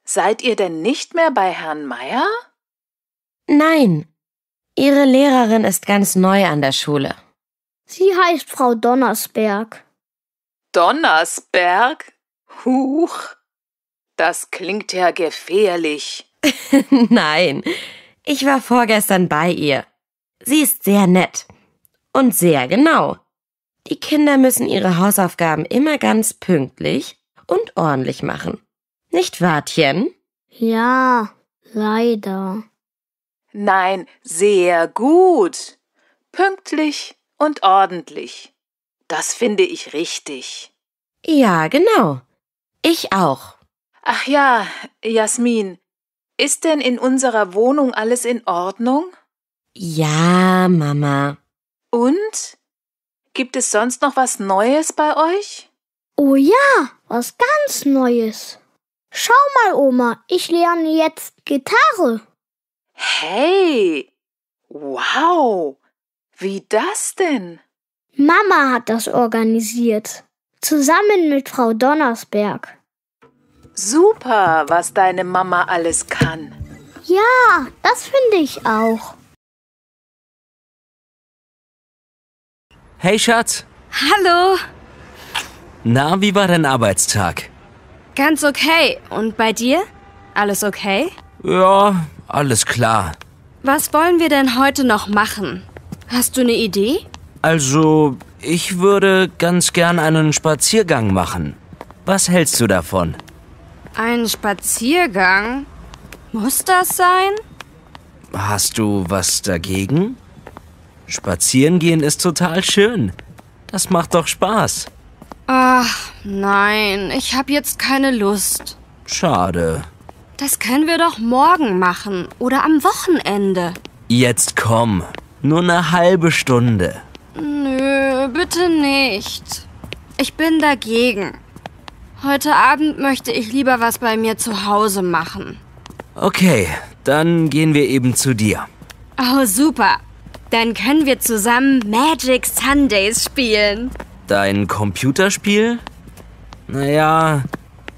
Seid ihr denn nicht mehr bei Herrn Meier?
Nein, Ihre Lehrerin ist ganz neu an der Schule.
Sie heißt Frau Donnersberg.
Donnersberg? Huch. Das klingt ja gefährlich.
Nein, ich war vorgestern bei ihr. Sie ist sehr nett und sehr genau. Die Kinder müssen ihre Hausaufgaben immer ganz pünktlich und ordentlich machen. Nicht wahr, Tien?
Ja, leider.
Nein, sehr gut. Pünktlich und ordentlich. Das finde ich richtig.
Ja, genau. Ich auch.
Ach ja, Jasmin, ist denn in unserer Wohnung alles in Ordnung?
Ja, Mama.
Und? Gibt es sonst noch was Neues bei euch?
Oh ja, was ganz Neues. Schau mal, Oma, ich lerne jetzt Gitarre.
Hey! Wow! Wie das denn?
Mama hat das organisiert. Zusammen mit Frau Donnersberg.
Super, was deine Mama alles kann.
Ja, das finde ich auch.
Hey Schatz,
Hallo.
na, wie war dein Arbeitstag?
Ganz okay. Und bei dir? Alles okay?
Ja, alles klar.
Was wollen wir denn heute noch machen? Hast du eine Idee?
Also, ich würde ganz gern einen Spaziergang machen. Was hältst du davon?
Ein Spaziergang? Muss das sein?
Hast du was dagegen? Spazieren gehen ist total schön. Das macht doch Spaß.
Ach, nein, ich habe jetzt keine Lust.
Schade.
Das können wir doch morgen machen oder am Wochenende.
Jetzt komm. Nur eine halbe Stunde.
Nö, bitte nicht. Ich bin dagegen. Heute Abend möchte ich lieber was bei mir zu Hause machen.
Okay, dann gehen wir eben zu dir.
Oh, super. Dann können wir zusammen Magic Sundays spielen.
Dein Computerspiel? Naja,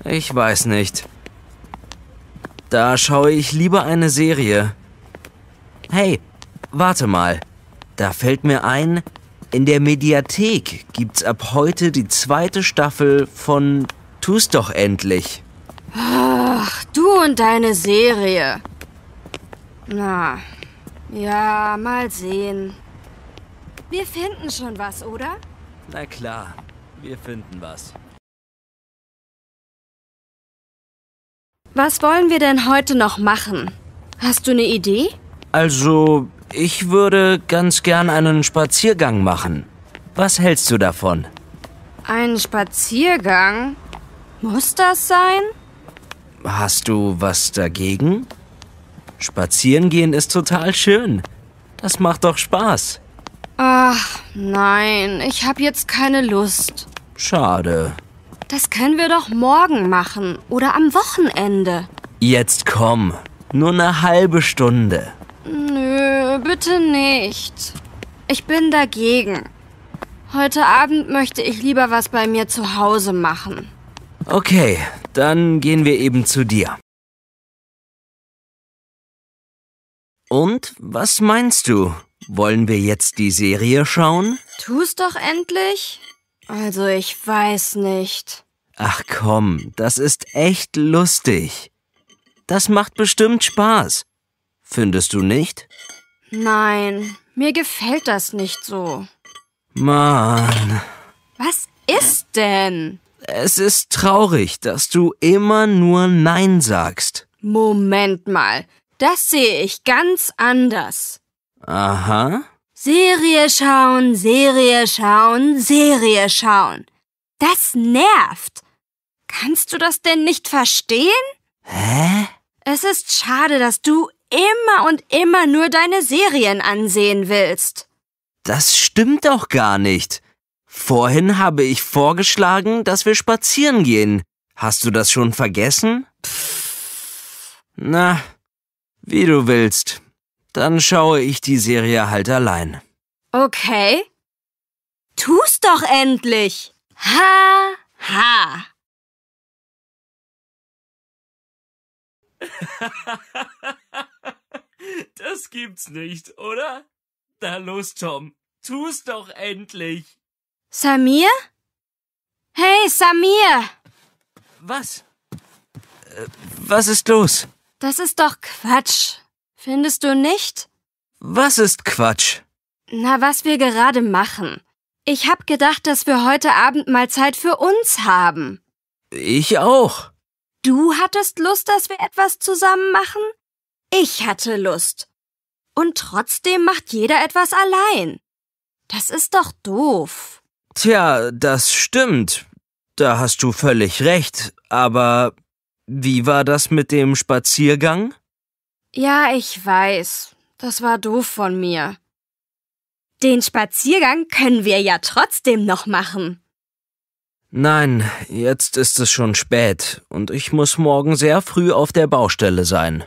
ich weiß nicht. Da schaue ich lieber eine Serie. Hey, warte mal. Da fällt mir ein, in der Mediathek gibt's ab heute die zweite Staffel von Tu's doch endlich.
Ach, du und deine Serie. Na, ja, mal sehen. Wir finden schon was, oder?
Na klar, wir finden was.
Was wollen wir denn heute noch machen? Hast du eine Idee?
Also, ich würde ganz gern einen Spaziergang machen. Was hältst du davon?
Ein Spaziergang? Muss das sein?
Hast du was dagegen? Spazieren gehen ist total schön. Das macht doch Spaß.
Ach, nein, ich habe jetzt keine Lust.
Schade.
Das können wir doch morgen machen oder am Wochenende.
Jetzt komm. Nur eine halbe Stunde.
Nö, bitte nicht. Ich bin dagegen. Heute Abend möchte ich lieber was bei mir zu Hause machen.
Okay, dann gehen wir eben zu dir. Und was meinst du? Wollen wir jetzt die Serie schauen?
Tu's doch endlich. Also ich weiß nicht.
Ach komm, das ist echt lustig. Das macht bestimmt Spaß. Findest du nicht?
Nein, mir gefällt das nicht so.
Mann,
Was ist denn?
es ist traurig, dass du immer nur Nein sagst.
Moment mal, das sehe ich ganz anders.
Aha.
Serie schauen, Serie schauen, Serie schauen. Das nervt. Kannst du das denn nicht verstehen?
Hä?
Es ist schade, dass du immer und immer nur deine Serien ansehen willst.
Das stimmt doch gar nicht. Vorhin habe ich vorgeschlagen, dass wir spazieren gehen. Hast du das schon vergessen? Na, wie du willst. Dann schaue ich die Serie halt allein.
Okay. Tu's doch endlich. Ha, ha.
Das gibt's nicht, oder? Na los, Tom. Tu's doch endlich.
Samir? Hey, Samir!
Was? Äh, was ist los?
Das ist doch Quatsch. Findest du nicht?
Was ist Quatsch?
Na, was wir gerade machen. Ich hab gedacht, dass wir heute Abend mal Zeit für uns haben.
Ich auch.
Du hattest Lust, dass wir etwas zusammen machen? Ich hatte Lust. Und trotzdem macht jeder etwas allein. Das ist doch doof.
Tja, das stimmt. Da hast du völlig recht. Aber wie war das mit dem Spaziergang?
Ja, ich weiß. Das war doof von mir. Den Spaziergang können wir ja trotzdem noch machen.
Nein, jetzt ist es schon spät und ich muss morgen sehr früh auf der Baustelle sein.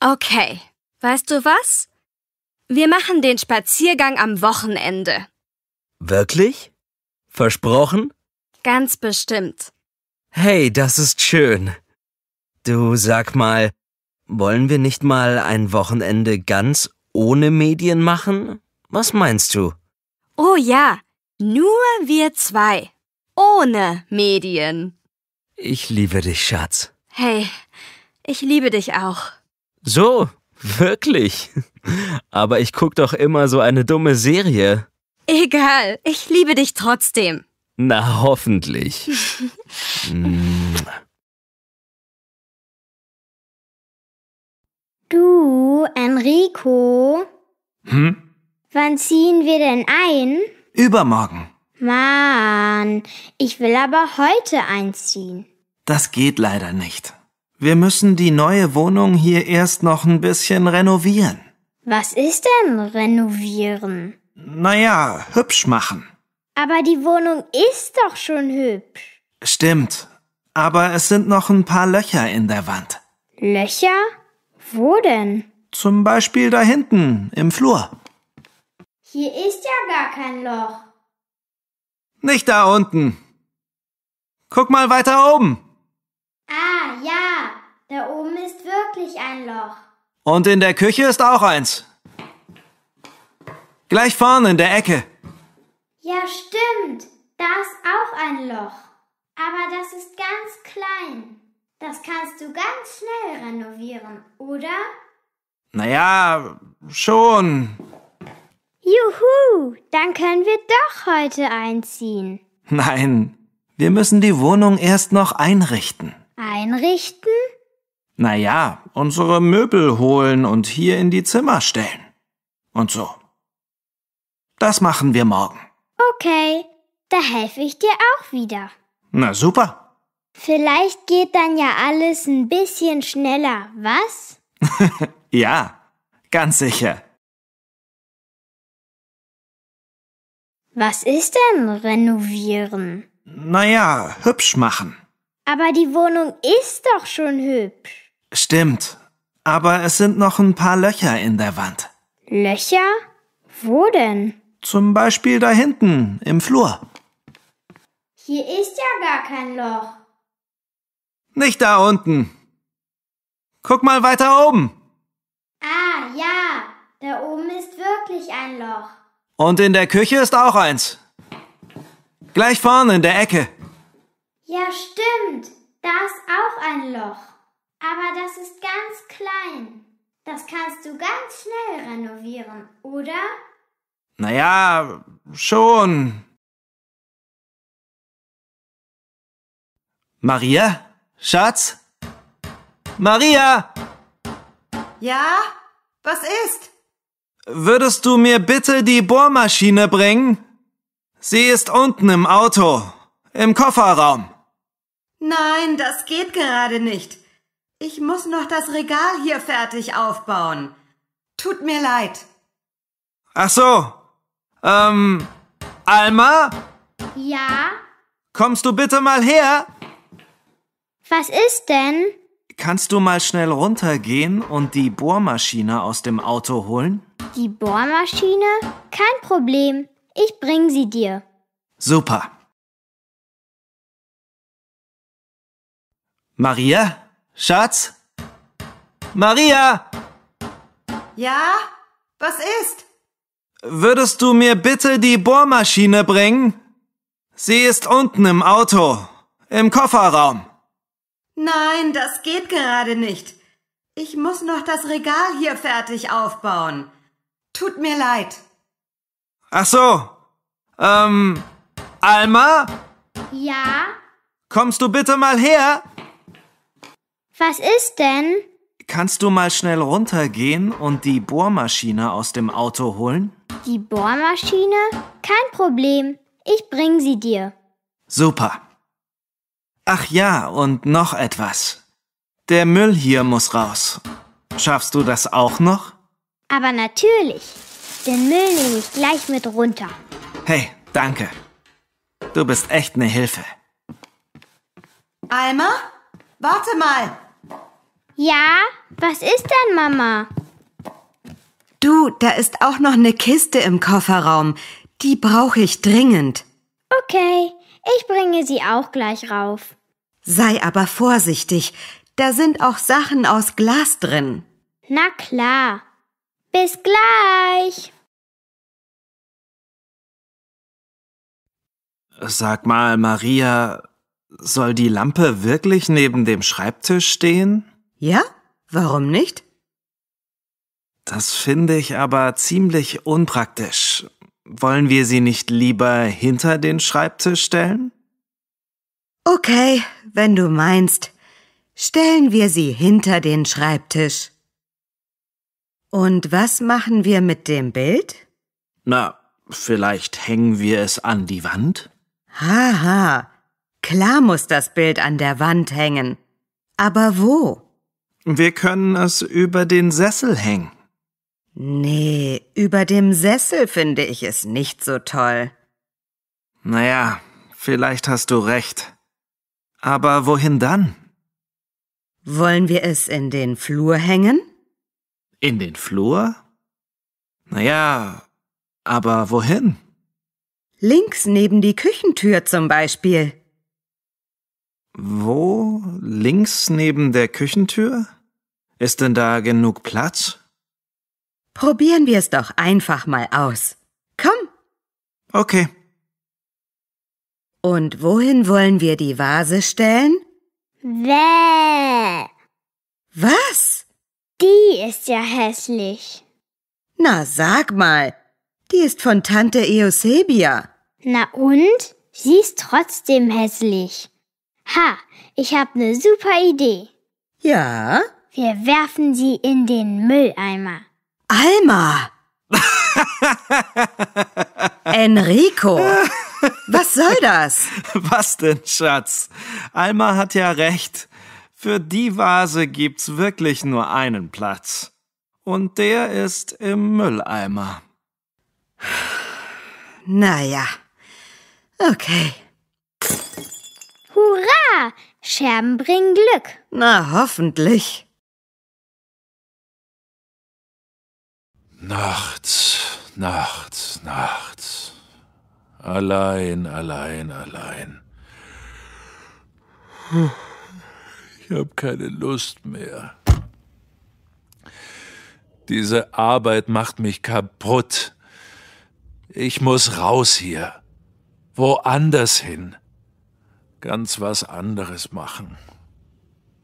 Okay, weißt du was? Wir machen den Spaziergang am Wochenende.
Wirklich? Versprochen?
Ganz bestimmt.
Hey, das ist schön. Du sag mal, wollen wir nicht mal ein Wochenende ganz ohne Medien machen? Was meinst du?
Oh ja, nur wir zwei. Ohne Medien.
Ich liebe dich, Schatz.
Hey, ich liebe dich auch.
So, wirklich. Aber ich guck doch immer so eine dumme Serie.
Egal, ich liebe dich trotzdem.
Na, hoffentlich. Mm.
Du, Enrico,
Hm?
wann ziehen wir denn ein?
Übermorgen.
Mann, ich will aber heute einziehen.
Das geht leider nicht. Wir müssen die neue Wohnung hier erst noch ein bisschen renovieren.
Was ist denn renovieren?
Naja, hübsch machen.
Aber die Wohnung ist doch schon hübsch.
Stimmt. Aber es sind noch ein paar Löcher in der Wand.
Löcher? Wo denn?
Zum Beispiel da hinten im Flur.
Hier ist ja gar kein Loch.
Nicht da unten. Guck mal weiter oben.
Ah, ja, da oben ist wirklich ein Loch.
Und in der Küche ist auch eins. Gleich vorne in der Ecke.
Ja, stimmt. Da ist auch ein Loch. Aber das ist ganz klein. Das kannst du ganz schnell renovieren, oder?
Naja, schon.
Juhu, dann können wir doch heute einziehen.
Nein, wir müssen die Wohnung erst noch einrichten.
Einrichten?
Naja, unsere Möbel holen und hier in die Zimmer stellen. Und so. Das machen wir morgen.
Okay, da helfe ich dir auch wieder.
Na super.
Vielleicht geht dann ja alles ein bisschen schneller, was?
Ja, ganz sicher.
Was ist denn renovieren?
Naja, hübsch machen.
Aber die Wohnung ist doch schon hübsch.
Stimmt. Aber es sind noch ein paar Löcher in der Wand.
Löcher? Wo denn?
Zum Beispiel da hinten im Flur.
Hier ist ja gar kein Loch.
Nicht da unten. Guck mal weiter oben.
Ah, ja, da oben ist wirklich ein Loch.
Und in der Küche ist auch eins. Gleich vorne in der Ecke.
Ja, stimmt. Da ist auch ein Loch. Aber das ist ganz klein. Das kannst du ganz schnell renovieren, oder?
Naja, schon. Maria? Schatz? Maria?
Ja? Was ist?
Würdest du mir bitte die Bohrmaschine bringen? Sie ist unten im Auto, im Kofferraum.
Nein, das geht gerade nicht. Ich muss noch das Regal hier fertig aufbauen. Tut mir leid.
Ach so. Ähm, Alma,
Ja?
kommst du bitte mal her?
Was ist denn?
Kannst du mal schnell runtergehen und die Bohrmaschine aus dem Auto holen?
Die Bohrmaschine? Kein Problem. Ich bring sie dir.
Super. Maria? Schatz? Maria,
Ja? Was ist?
würdest du mir bitte die Bohrmaschine bringen? Sie ist unten im Auto, im Kofferraum.
Nein, das geht gerade nicht. Ich muss noch das Regal hier fertig aufbauen. Tut mir leid.
Ach so. Ähm, Alma,
Ja?
kommst du bitte mal her?
Was ist denn?
Kannst du mal schnell runtergehen und die Bohrmaschine aus dem Auto holen?
Die Bohrmaschine? Kein Problem. Ich bring sie dir.
Super. Ach ja, und noch etwas. Der Müll hier muss raus. Schaffst du das auch noch?
Aber natürlich. Den Müll nehme ich gleich mit runter.
Hey, danke. Du bist echt eine Hilfe.
Alma? Warte mal.
Ja? Was ist denn, Mama?
Du, da ist auch noch eine Kiste im Kofferraum. Die brauche ich dringend.
Okay, ich bringe sie auch gleich rauf.
Sei aber vorsichtig. Da sind auch Sachen aus Glas drin.
Na klar. Bis gleich.
Sag mal, Maria, soll die Lampe wirklich neben dem Schreibtisch stehen?
Ja? Warum nicht?
Das finde ich aber ziemlich unpraktisch. Wollen wir sie nicht lieber hinter den Schreibtisch stellen?
Okay, wenn du meinst. Stellen wir sie hinter den Schreibtisch. Und was machen wir mit dem Bild?
Na, vielleicht hängen wir es an die Wand?
Haha, klar muss das Bild an der Wand hängen. Aber wo?
Wir können es über den Sessel hängen.
Nee, über dem Sessel finde ich es nicht so toll.
Naja, vielleicht hast du recht. Aber wohin dann?
Wollen wir es in den Flur hängen?
In den Flur? Naja, aber wohin?
Links neben die Küchentür zum Beispiel.
Wo? Links neben der Küchentür? Ist denn da genug Platz?
Probieren wir es doch einfach mal aus. Komm.
Okay.
Und wohin wollen wir die Vase stellen?
Bäh.
Was?
Die ist ja hässlich.
Na, sag mal. Die ist von Tante Eusebia.
Na und? Sie ist trotzdem hässlich. Ha, ich hab ne super Idee.
Ja?
Wir werfen sie in den Mülleimer.
Alma! Enrico! Was soll das?
Was denn, Schatz? Alma hat ja recht. Für die Vase gibt's wirklich nur einen Platz. Und der ist im Mülleimer.
Naja. Okay.
Hurra! Scherben bringen Glück.
Na, hoffentlich.
Nachts, nachts, nachts. Allein, allein, allein. Ich hab keine Lust mehr. Diese Arbeit macht mich kaputt. Ich muss raus hier. Woanders hin. Ganz was anderes machen.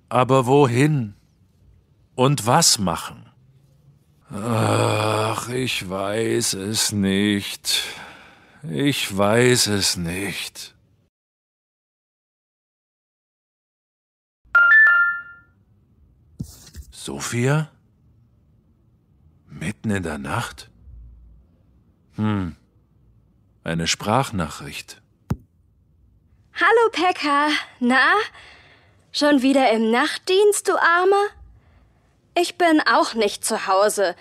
Aber wohin? Und was machen? Ach, ich weiß es nicht. Ich weiß es nicht. Sophia? Mitten in der Nacht? Hm. Eine Sprachnachricht.
Hallo Pekka, na? Schon wieder im Nachtdienst, du Armer? Ich bin auch nicht zu Hause.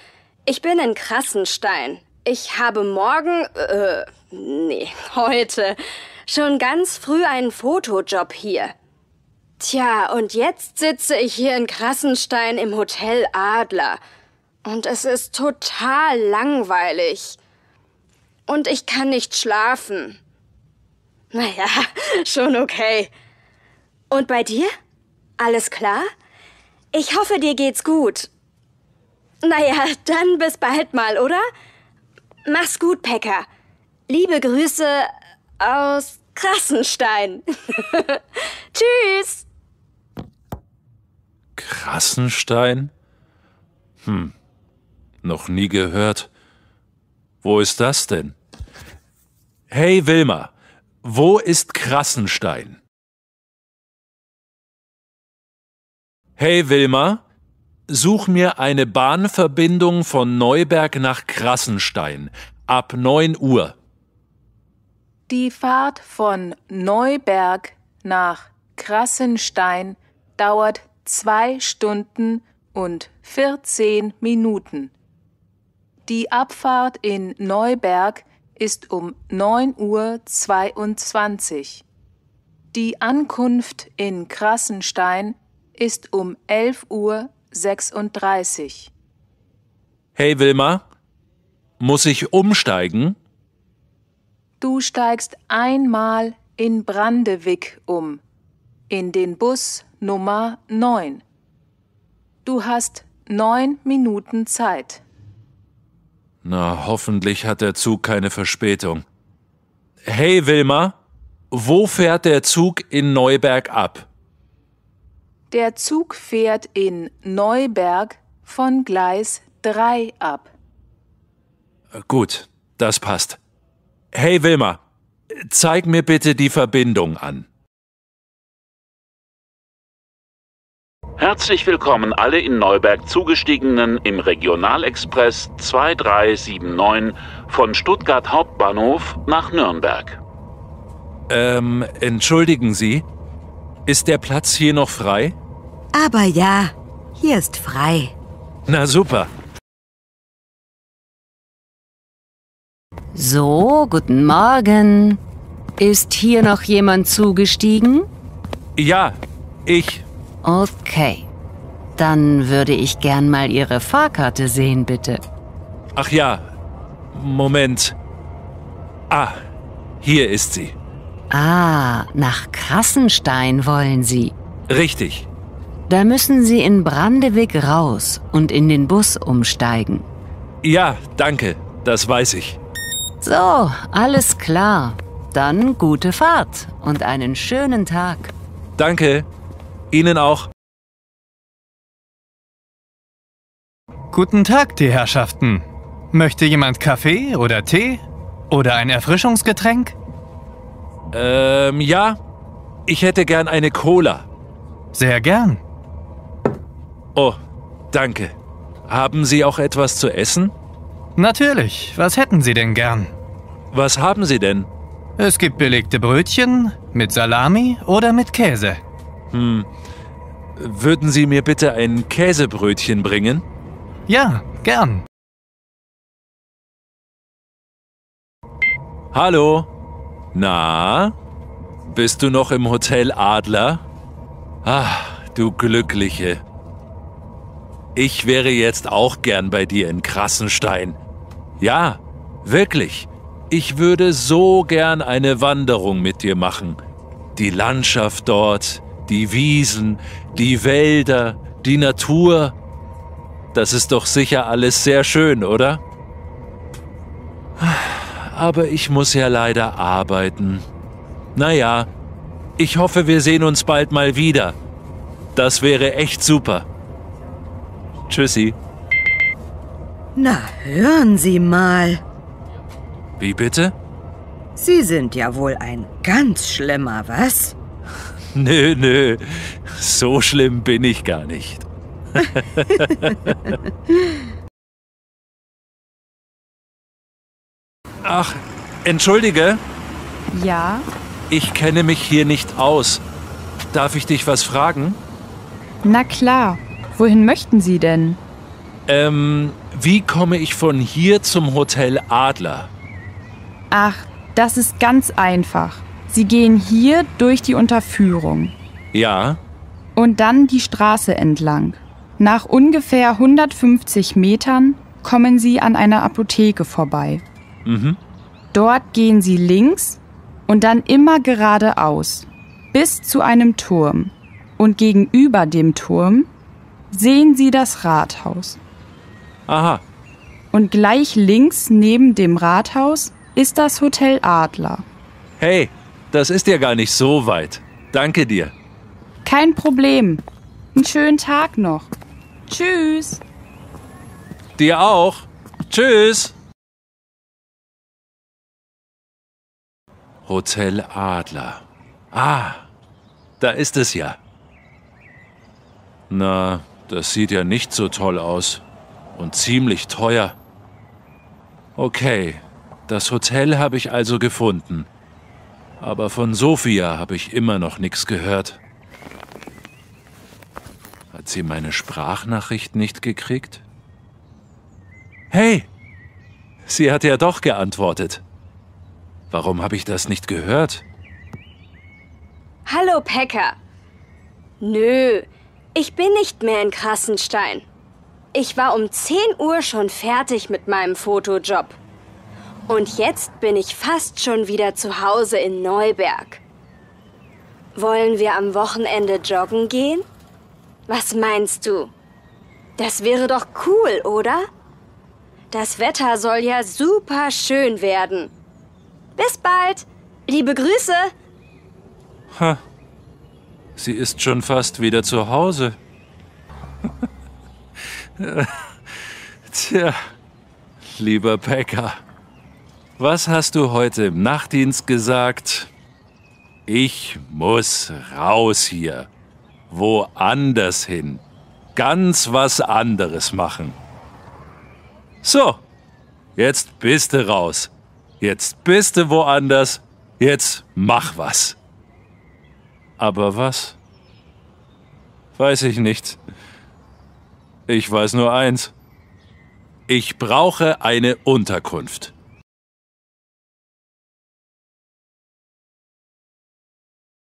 Ich bin in Krassenstein. Ich habe morgen, äh, nee, heute schon ganz früh einen Fotojob hier. Tja, und jetzt sitze ich hier in Krassenstein im Hotel Adler. Und es ist total langweilig. Und ich kann nicht schlafen. Naja, schon okay. Und bei dir? Alles klar? Ich hoffe, dir geht's gut. Naja, dann bis bald mal, oder? Mach's gut, Pekka. Liebe Grüße aus Krassenstein. Tschüss.
Krassenstein? Hm, noch nie gehört. Wo ist das denn? Hey Wilma, wo ist Krassenstein? Hey Wilma, such mir eine Bahnverbindung von Neuberg nach Krassenstein ab 9 Uhr.
Die Fahrt von Neuberg nach Krassenstein dauert zwei Stunden und 14 Minuten. Die Abfahrt in Neuberg ist um 9.22 Uhr. Die Ankunft in Krassenstein ist um 11.36 Uhr.
Hey Wilma, muss ich umsteigen?
Du steigst einmal in Brandewig um, in den Bus Nummer 9. Du hast neun Minuten Zeit.
Na, hoffentlich hat der Zug keine Verspätung. Hey Wilma, wo fährt der Zug in Neuberg ab?
Der Zug fährt in Neuberg von Gleis 3 ab.
Gut, das passt. Hey Wilma, zeig mir bitte die Verbindung an.
Herzlich willkommen alle in Neuberg zugestiegenen im Regionalexpress 2379 von Stuttgart Hauptbahnhof nach Nürnberg.
Ähm, entschuldigen Sie, ist der Platz hier noch frei?
Aber ja, hier ist frei.
Na super.
So, guten Morgen. Ist hier noch jemand zugestiegen?
Ja, ich.
Okay. Dann würde ich gern mal Ihre Fahrkarte sehen, bitte.
Ach ja, Moment. Ah, hier ist sie.
Ah, nach Krassenstein wollen Sie.
Richtig.
Da müssen Sie in Brandewig raus und in den Bus umsteigen.
Ja, danke, das weiß ich.
So, alles klar. Dann gute Fahrt und einen schönen Tag.
Danke. Ihnen auch.
Guten Tag, die Herrschaften. Möchte jemand Kaffee oder Tee? Oder ein Erfrischungsgetränk?
Ähm, ja. Ich hätte gern eine Cola.
Sehr gern.
Oh, danke. Haben Sie auch etwas zu essen?
Natürlich. Was hätten Sie denn gern?
Was haben Sie denn?
Es gibt belegte Brötchen mit Salami oder mit Käse.
Hm. Würden Sie mir bitte ein Käsebrötchen bringen?
Ja, gern.
Hallo? Na? Bist du noch im Hotel Adler? Ah, du Glückliche. Ich wäre jetzt auch gern bei dir in Krassenstein. Ja, wirklich. Ich würde so gern eine Wanderung mit dir machen. Die Landschaft dort, die Wiesen, die Wälder, die Natur. Das ist doch sicher alles sehr schön, oder? Aber ich muss ja leider arbeiten. Naja, ich hoffe, wir sehen uns bald mal wieder. Das wäre echt super. Tschüssi.
Na, hören Sie mal.
Wie bitte?
Sie sind ja wohl ein ganz schlimmer, was?
Nö, nö. So schlimm bin ich gar nicht. Ach, entschuldige.
Ja?
Ich kenne mich hier nicht aus. Darf ich dich was fragen?
Na klar. Wohin möchten Sie denn?
Ähm, Wie komme ich von hier zum Hotel Adler?
Ach, das ist ganz einfach. Sie gehen hier durch die Unterführung
Ja,
und dann die Straße entlang. Nach ungefähr 150 Metern kommen Sie an einer Apotheke vorbei.
mhm.
Dort gehen Sie links und dann immer geradeaus bis zu einem Turm. Und gegenüber dem Turm sehen Sie das Rathaus.
Aha.
Und gleich links neben dem Rathaus ist das Hotel Adler.
Hey, das ist ja gar nicht so weit. Danke dir.
Kein Problem. Einen schönen Tag noch. Tschüss.
Dir auch. Tschüss. Hotel Adler. Ah, da ist es ja. Na, das sieht ja nicht so toll aus. Und ziemlich teuer. Okay, das Hotel habe ich also gefunden. Aber von Sophia habe ich immer noch nichts gehört. Hat sie meine Sprachnachricht nicht gekriegt? Hey, sie hat ja doch geantwortet. Warum habe ich das nicht gehört?
Hallo, Pekka. Nö, ich bin nicht mehr in Krassenstein. Ich war um 10 Uhr schon fertig mit meinem Fotojob. Und jetzt bin ich fast schon wieder zu Hause in Neuberg. Wollen wir am Wochenende joggen gehen? Was meinst du? Das wäre doch cool, oder? Das Wetter soll ja super schön werden. Bis bald. Liebe Grüße.
Ha, sie ist schon fast wieder zu Hause. Tja, lieber Pekka, was hast du heute im Nachtdienst gesagt? Ich muss raus hier. Woanders hin. Ganz was anderes machen. So, jetzt bist du raus. Jetzt bist du woanders. Jetzt mach was. Aber was? Weiß ich nicht. Ich weiß nur eins. Ich brauche eine Unterkunft.